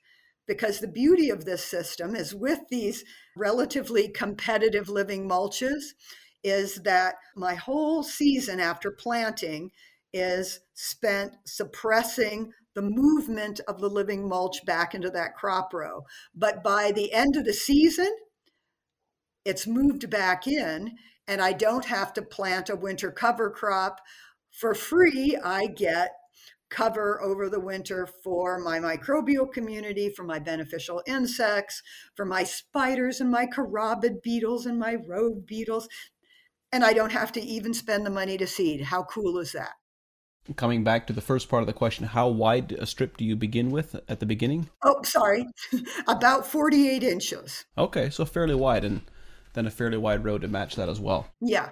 Because the beauty of this system is with these relatively competitive living mulches, is that my whole season after planting is spent suppressing the movement of the living mulch back into that crop row. But by the end of the season, it's moved back in, and I don't have to plant a winter cover crop. For free, I get cover over the winter for my microbial community, for my beneficial insects, for my spiders and my carabid beetles and my rove beetles. And I don't have to even spend the money to seed. How cool is that? Coming back to the first part of the question, how wide a strip do you begin with at the beginning? Oh, sorry, about 48 inches. Okay, so fairly wide, and then a fairly wide row to match that as well. Yeah.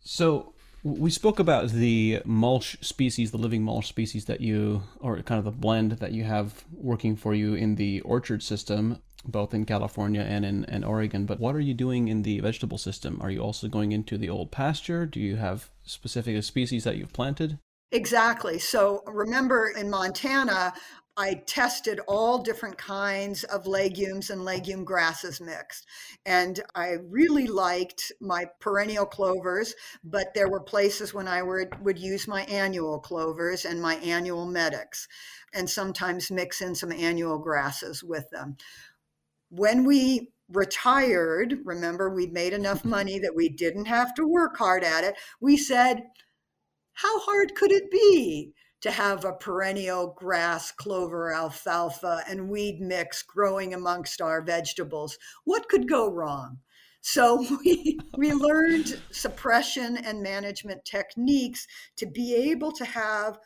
So we spoke about the mulch species, the living mulch species that you, or kind of the blend that you have working for you in the orchard system, both in California and in, in Oregon. But what are you doing in the vegetable system? Are you also going into the old pasture? Do you have specific species that you've planted? Exactly. So remember in Montana, I tested all different kinds of legumes and legume grasses mixed. And I really liked my perennial clovers, but there were places when I would, would use my annual clovers and my annual medics, and sometimes mix in some annual grasses with them. When we retired, remember, we made enough mm-hmm. money that we didn't have to work hard at it. We said, how hard could it be to have a perennial grass, clover, alfalfa, and weed mix growing amongst our vegetables. What could go wrong? So we, we learned suppression and management techniques to be able to have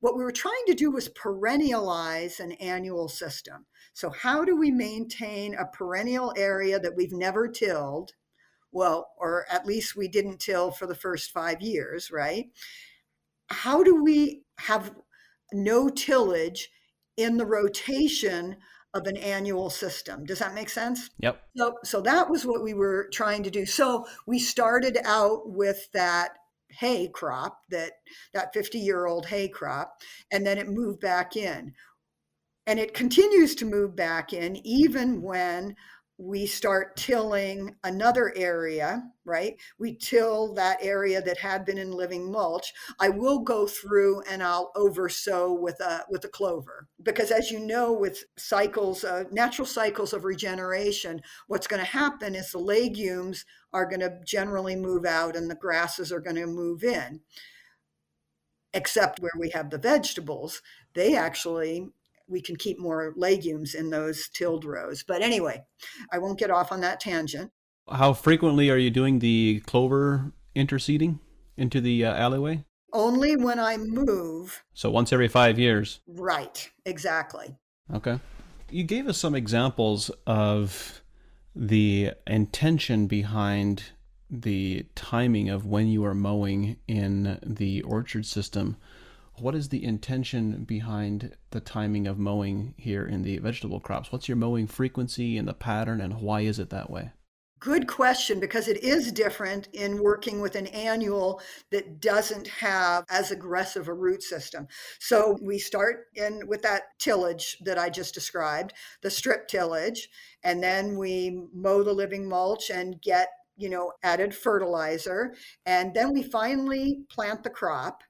what we were trying to do was perennialize an annual system. So, how do we maintain a perennial area that we've never tilled? Well, or at least we didn't till for the first five years, right? How do we have no tillage in the rotation of an annual system. Does that make sense? Yep. So, so that was what we were trying to do. So we started out with that hay crop, that that 50 year old hay crop, and then it moved back in. And it continues to move back in even when we start tilling another area, right? We till that area that had been in living mulch. I will go through and I'll oversow with a with a clover because, as you know, with cycles, uh, natural cycles of regeneration, what's going to happen is the legumes are going to generally move out and the grasses are going to move in. Except where we have the vegetables, they actually we can keep more legumes in those tilled rows. But anyway, I won't get off on that tangent. How frequently are you doing the clover interseeding into the uh, alleyway? Only when I move. So once every five years. Right, exactly. Okay. You gave us some examples of the intention behind the timing of when you are mowing in the orchard system what is the intention behind the timing of mowing here in the vegetable crops? What's your mowing frequency and the pattern, and why is it that way? Good question because it is different in working with an annual that doesn't have as aggressive a root system. So we start in with that tillage that I just described, the strip tillage, and then we mow the living mulch and get, you know, added fertilizer, and then we finally plant the crop.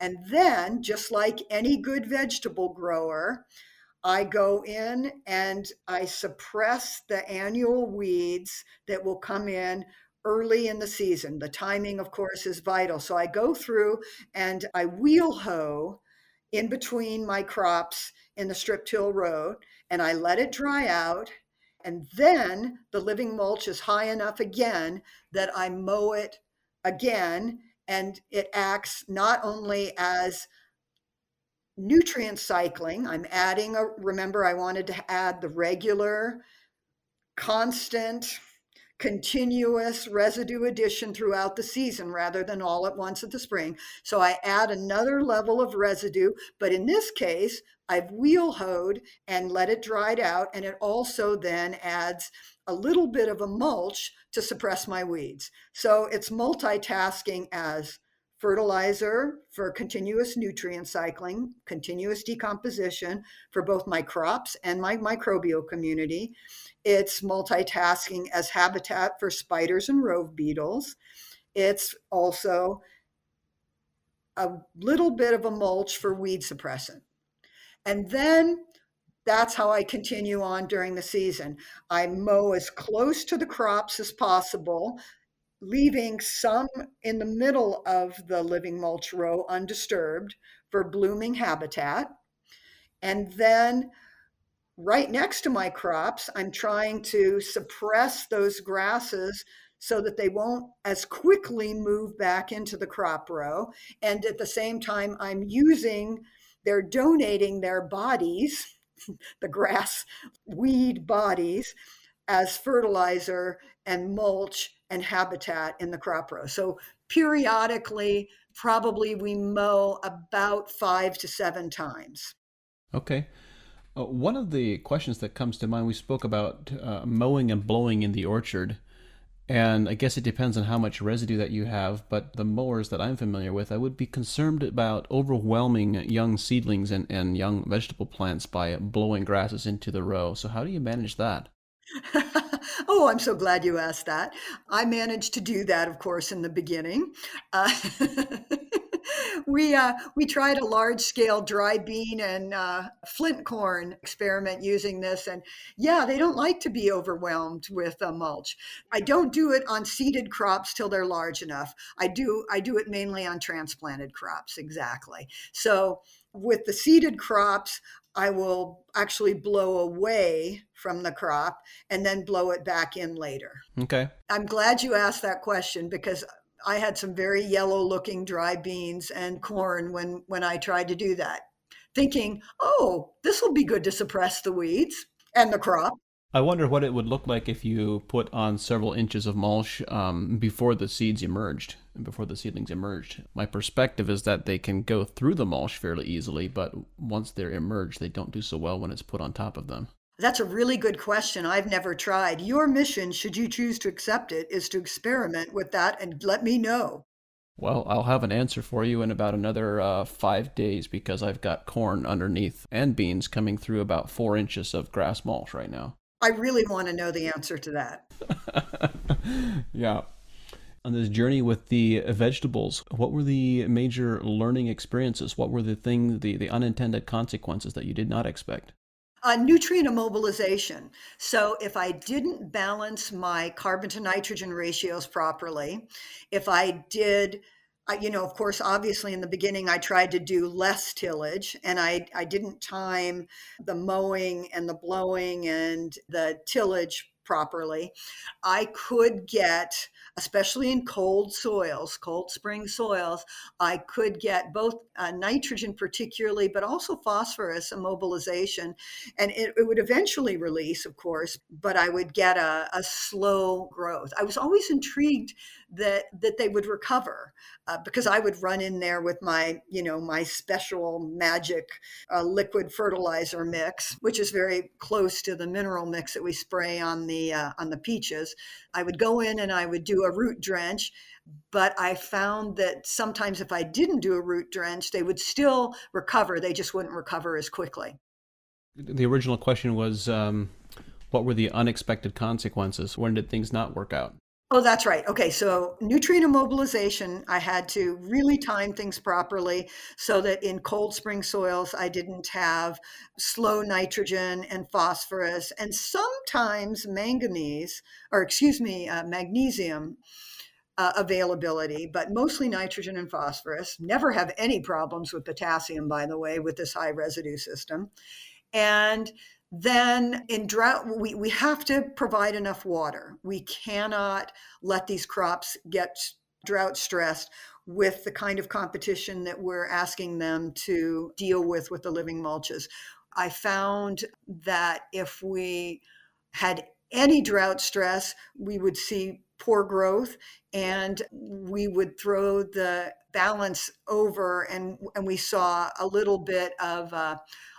And then, just like any good vegetable grower, I go in and I suppress the annual weeds that will come in early in the season. The timing, of course, is vital. So I go through and I wheel hoe in between my crops in the strip till row and I let it dry out. And then the living mulch is high enough again that I mow it again and it acts not only as nutrient cycling i'm adding a remember i wanted to add the regular constant continuous residue addition throughout the season rather than all at once at the spring. So I add another level of residue, but in this case, I've wheel hoed and let it dry out. And it also then adds a little bit of a mulch to suppress my weeds. So it's multitasking as fertilizer for continuous nutrient cycling, continuous decomposition for both my crops and my microbial community. It's multitasking as habitat for spiders and rove beetles. It's also a little bit of a mulch for weed suppressant. And then that's how I continue on during the season. I mow as close to the crops as possible leaving some in the middle of the living mulch row undisturbed for blooming habitat. And then right next to my crops, I'm trying to suppress those grasses so that they won't as quickly move back into the crop row. And at the same time, I'm using, they're donating their bodies, the grass weed bodies, as fertilizer and mulch and habitat in the crop row. So periodically, probably we mow about five to seven times. Okay. Uh, one of the questions that comes to mind, we spoke about uh, mowing and blowing in the orchard. And I guess it depends on how much residue that you have, but the mowers that I'm familiar with, I would be concerned about overwhelming young seedlings and, and young vegetable plants by blowing grasses into the row. So, how do you manage that? oh, I'm so glad you asked that. I managed to do that, of course, in the beginning. Uh, we uh, we tried a large scale dry bean and uh, flint corn experiment using this, and yeah, they don't like to be overwhelmed with uh, mulch. I don't do it on seeded crops till they're large enough. I do I do it mainly on transplanted crops, exactly. So With the seeded crops, I will actually blow away from the crop and then blow it back in later. Okay. I'm glad you asked that question because I had some very yellow looking dry beans and corn when when I tried to do that, thinking, "Oh, this will be good to suppress the weeds and the crop." I wonder what it would look like if you put on several inches of mulch um, before the seeds emerged and before the seedlings emerged. My perspective is that they can go through the mulch fairly easily, but once they're emerged, they don't do so well when it's put on top of them. That's a really good question. I've never tried. Your mission, should you choose to accept it, is to experiment with that and let me know. Well, I'll have an answer for you in about another uh, five days because I've got corn underneath and beans coming through about four inches of grass mulch right now. I really want to know the answer to that. yeah. On this journey with the vegetables, what were the major learning experiences? What were the things, the, the unintended consequences that you did not expect? Uh, nutrient immobilization. So, if I didn't balance my carbon to nitrogen ratios properly, if I did you know, of course, obviously in the beginning, I tried to do less tillage and I, I didn't time the mowing and the blowing and the tillage properly. I could get, especially in cold soils, cold spring soils, I could get both uh, nitrogen, particularly, but also phosphorus immobilization. And it, it, would eventually release, of course, but I would get a, a slow growth. I was always intrigued that, that they would recover uh, because I would run in there with my, you know, my special magic uh, liquid fertilizer mix, which is very close to the mineral mix that we spray on the uh, on the peaches. I would go in and I would do a root drench, but I found that sometimes if I didn't do a root drench, they would still recover. They just wouldn't recover as quickly. The original question was. Um what were the unexpected consequences? When did things not work out? Oh, that's right. Okay, so nutrient immobilization, I had to really time things properly so that in cold spring soils, I didn't have slow nitrogen and phosphorus and sometimes manganese, or excuse me, uh, magnesium. Uh, availability, but mostly nitrogen and phosphorus. Never have any problems with potassium, by the way, with this high residue system. And then in drought we, we have to provide enough water. We cannot let these crops get drought stressed with the kind of competition that we're asking them to deal with with the living mulches. I found that if we had any drought stress we would see poor growth and we would throw the balance over and and we saw a little bit of uh,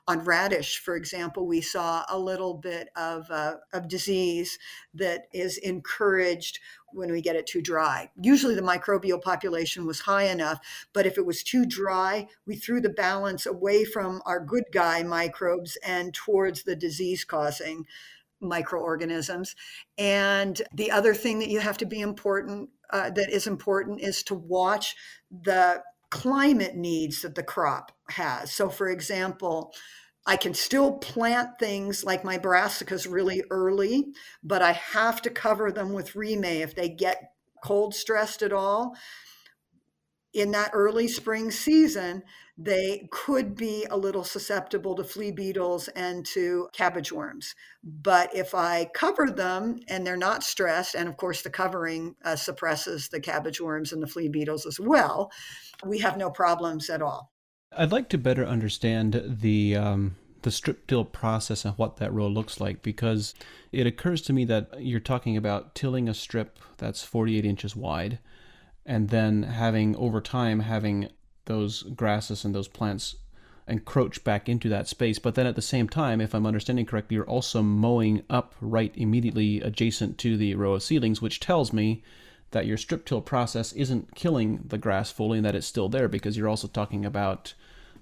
on radish, for example, we saw a little bit of, uh, of disease that is encouraged when we get it too dry. Usually the microbial population was high enough, but if it was too dry, we threw the balance away from our good guy microbes and towards the disease causing microorganisms. And the other thing that you have to be important, uh, that is important, is to watch the climate needs that the crop has. So, for example, I can still plant things like my brassicas really early, but I have to cover them with Reemay if they get cold stressed at all. In that early spring season, they could be a little susceptible to flea beetles and to cabbage worms. But if I cover them and they're not stressed, and of course the covering uh, suppresses the cabbage worms and the flea beetles as well, we have no problems at all. I'd like to better understand the um, the strip till process and what that row looks like because it occurs to me that you're talking about tilling a strip that's 48 inches wide and then having over time having those grasses and those plants encroach back into that space. But then at the same time, if I'm understanding correctly, you're also mowing up right immediately adjacent to the row of seedlings, which tells me that your strip till process isn't killing the grass fully and that it's still there because you're also talking about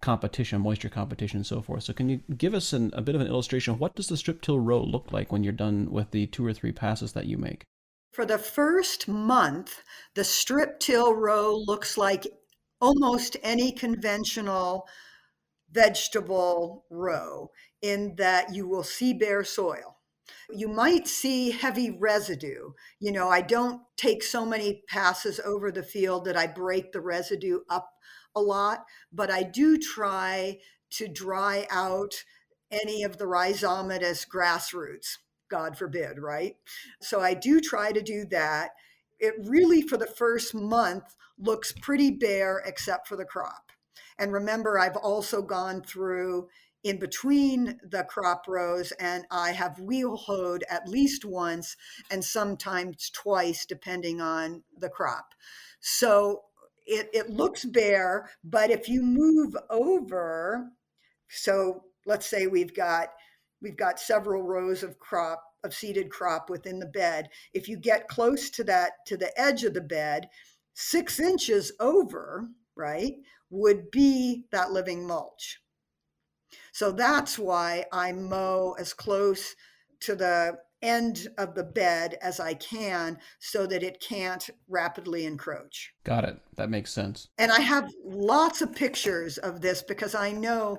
competition, moisture competition, and so forth. So, can you give us an, a bit of an illustration? What does the strip till row look like when you're done with the two or three passes that you make? For the first month, the strip till row looks like almost any conventional vegetable row in that you will see bare soil. You might see heavy residue. You know, I don't take so many passes over the field that I break the residue up a lot, but I do try to dry out any of the rhizomatous grass roots, God forbid, right? So I do try to do that. It really, for the first month, looks pretty bare except for the crop. And remember, I've also gone through in between the crop rows and I have wheel hoed at least once and sometimes twice, depending on the crop. So it, it looks bare, but if you move over, so let's say we've got we've got several rows of crop of seeded crop within the bed. If you get close to that to the edge of the bed, six inches over, right, would be that living mulch. So that's why I mow as close to the end of the bed as I can so that it can't rapidly encroach. Got it. That makes sense. And I have lots of pictures of this because I know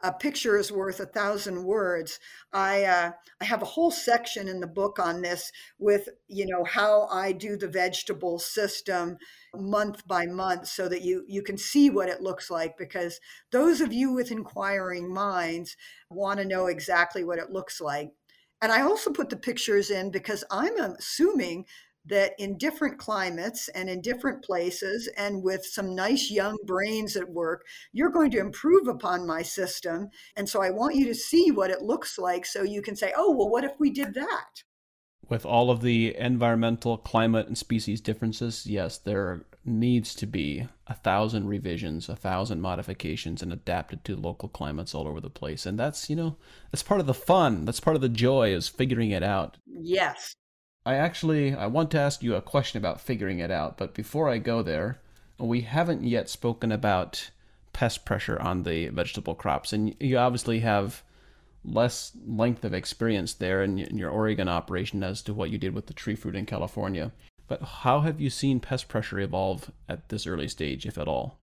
a picture is worth a thousand words. I uh, I have a whole section in the book on this with you know how I do the vegetable system month by month so that you you can see what it looks like because those of you with inquiring minds want to know exactly what it looks like. And I also put the pictures in because I'm assuming that in different climates and in different places and with some nice young brains at work, you're going to improve upon my system. And so I want you to see what it looks like so you can say, oh, well, what if we did that? With all of the environmental, climate, and species differences, yes, there needs to be a thousand revisions, a thousand modifications, and adapted to local climates all over the place. And that's, you know, that's part of the fun. That's part of the joy is figuring it out. Yes. I actually I want to ask you a question about figuring it out, but before I go there, we haven't yet spoken about pest pressure on the vegetable crops, and you obviously have less length of experience there in, your Oregon operation as to what you did with the tree fruit in California. But how have you seen pest pressure evolve at this early stage, if at all?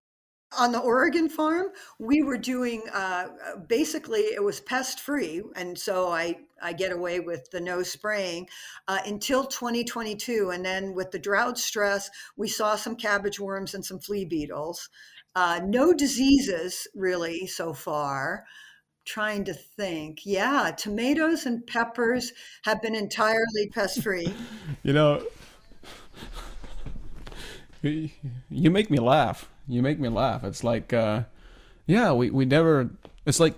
On the Oregon farm, we were doing uh, basically it was pest free, and so I I get away with the no spraying uh, until 2022, and then with the drought stress, we saw some cabbage worms and some flea beetles. Uh, no diseases really so far. Trying to think, yeah, tomatoes and peppers have been entirely pest free. you know, you make me laugh you make me laugh. It's like, uh, yeah, we, we never, it's like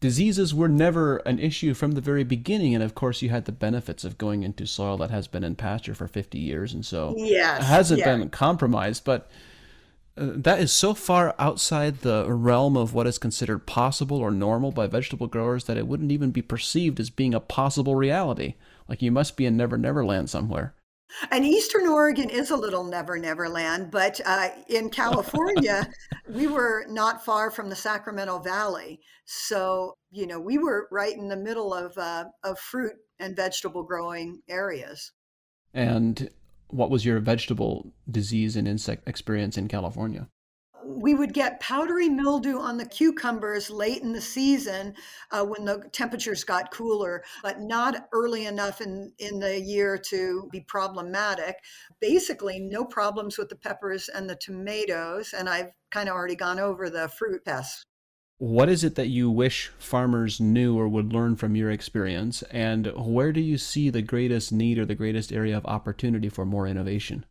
diseases were never an issue from the very beginning. And of course, you had the benefits of going into soil that has been in pasture for 50 years. And so yes, it hasn't yeah. been compromised. But uh, that is so far outside the realm of what is considered possible or normal by vegetable growers that it wouldn't even be perceived as being a possible reality. Like you must be in Never Never Land somewhere. And Eastern Oregon is a little never, never land, but uh, in California, we were not far from the Sacramento Valley. So, you know, we were right in the middle of, uh, of fruit and vegetable growing areas. And what was your vegetable disease and insect experience in California? We would get powdery mildew on the cucumbers late in the season uh, when the temperatures got cooler, but not early enough in, in the year to be problematic. Basically, no problems with the peppers and the tomatoes. And I've kind of already gone over the fruit pests. What is it that you wish farmers knew or would learn from your experience? And where do you see the greatest need or the greatest area of opportunity for more innovation?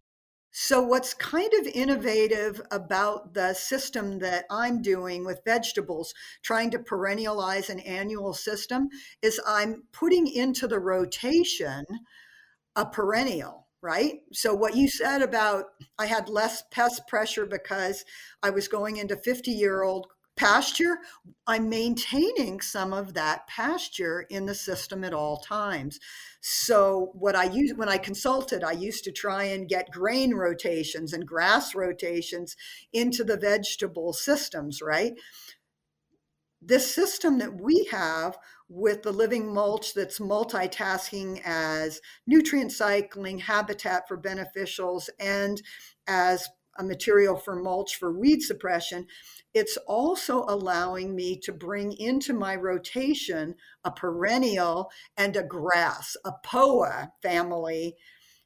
So, what's kind of innovative about the system that I'm doing with vegetables, trying to perennialize an annual system, is I'm putting into the rotation a perennial, right? So, what you said about I had less pest pressure because I was going into 50 year old pasture, I'm maintaining some of that pasture in the system at all times. So what I use when I consulted, I used to try and get grain rotations and grass rotations into the vegetable systems, right? This system that we have with the living mulch that's multitasking as nutrient cycling, habitat for beneficials, and as material for mulch for weed suppression, it's also allowing me to bring into my rotation a perennial and a grass, a POA family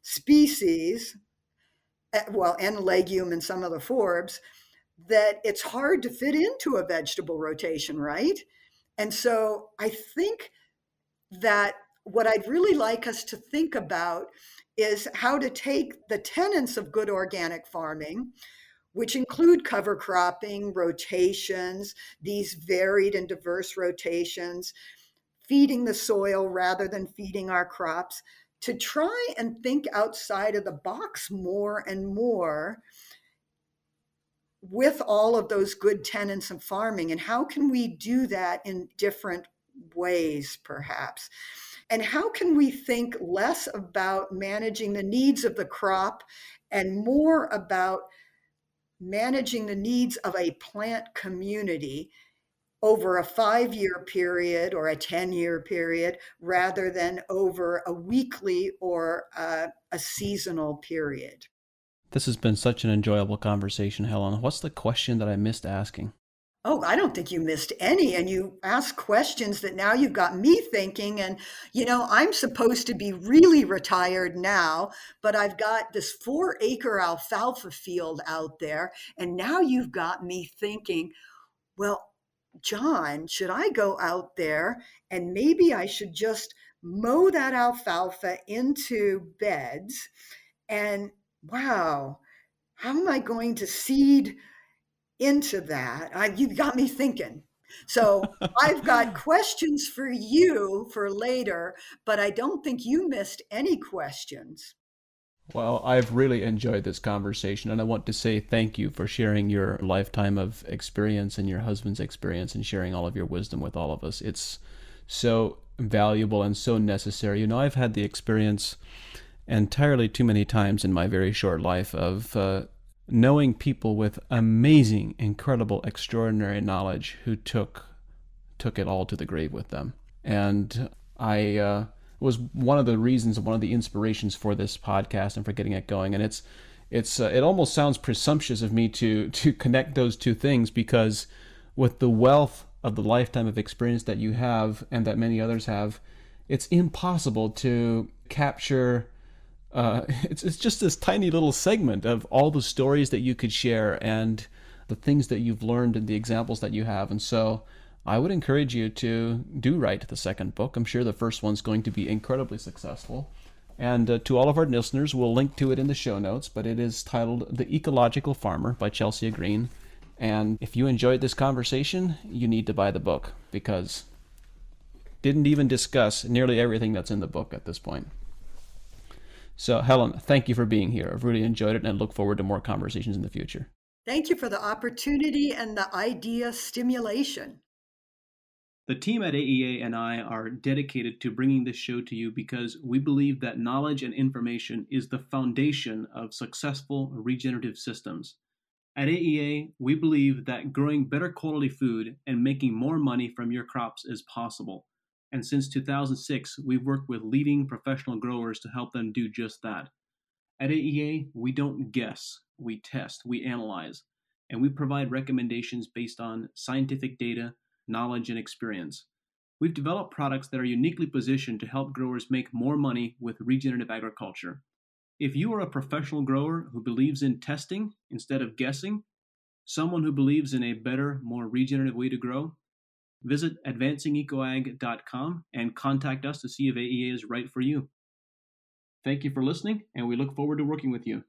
species, eh, well, and legume and some of the forbs, that it's hard to fit into a vegetable rotation, right? And so I think that what I'd really like us to think about is how to take the tenets of good organic farming, which include cover cropping, rotations, these varied and diverse rotations, feeding the soil rather than feeding our crops, to try and think outside of the box more and more with all of those good tenets of farming. And how can we do that in different ways, perhaps? And how can we think less about managing the needs of the crop and more about managing the needs of a plant community over a five year period or a 10 year period rather than over a weekly or a, a, seasonal period. This has been such an enjoyable conversation, Helen. What's the question that I missed asking? Oh, I don't think you missed any. And you ask questions that now you've got me thinking. And, you know, I'm supposed to be really retired now, but I've got this four acre alfalfa field out there. And now you've got me thinking, well, John, should I go out there and maybe I should just mow that alfalfa into beds? And wow, how am I going to seed? Into that. I, you got me thinking. So I've got questions for you for later, but I don't think you missed any questions. Well, I've really enjoyed this conversation, and I want to say thank you for sharing your lifetime of experience and your husband's experience and sharing all of your wisdom with all of us. It's so valuable and so necessary. You know, I've had the experience entirely too many times in my very short life of uh, knowing people with amazing, incredible, extraordinary knowledge who took took it all to the grave with them. And I uh, was one of the reasons, one of the inspirations for this podcast and for getting it going. And it's it's uh, it almost sounds presumptuous of me to to connect those two things because with the wealth of the lifetime of experience that you have and that many others have, it's impossible to capture uh, it's it's just this tiny little segment of all the stories that you could share and the things that you've learned and the examples that you have. And so I would encourage you to do write the second book. I'm sure the first one's going to be incredibly successful. And uh, to all of our listeners, we'll link to it in the show notes, but it is titled The Ecological Farmer by Chelsea Green. And if you enjoyed this conversation, you need to buy the book because didn't even discuss nearly everything that's in the book at this point. So, Helen, thank you for being here. I've really enjoyed it and look forward to more conversations in the future. Thank you for the opportunity and the idea stimulation. The team at AEA and I are dedicated to bringing this show to you because we believe that knowledge and information is the foundation of successful regenerative systems. At AEA, we believe that growing better quality food and making more money from your crops is possible. And since 2006, we've worked with leading professional growers to help them do just that. At AEA, we don't guess, we test, we analyze, and we provide recommendations based on scientific data, knowledge, and experience. We've developed products that are uniquely positioned to help growers make more money with regenerative agriculture. If you are a professional grower who believes in testing instead of guessing, someone who believes in a better, more regenerative way to grow, Visit advancingecoag.com and contact us to see if AEA is right for you. Thank you for listening, and we look forward to working with you.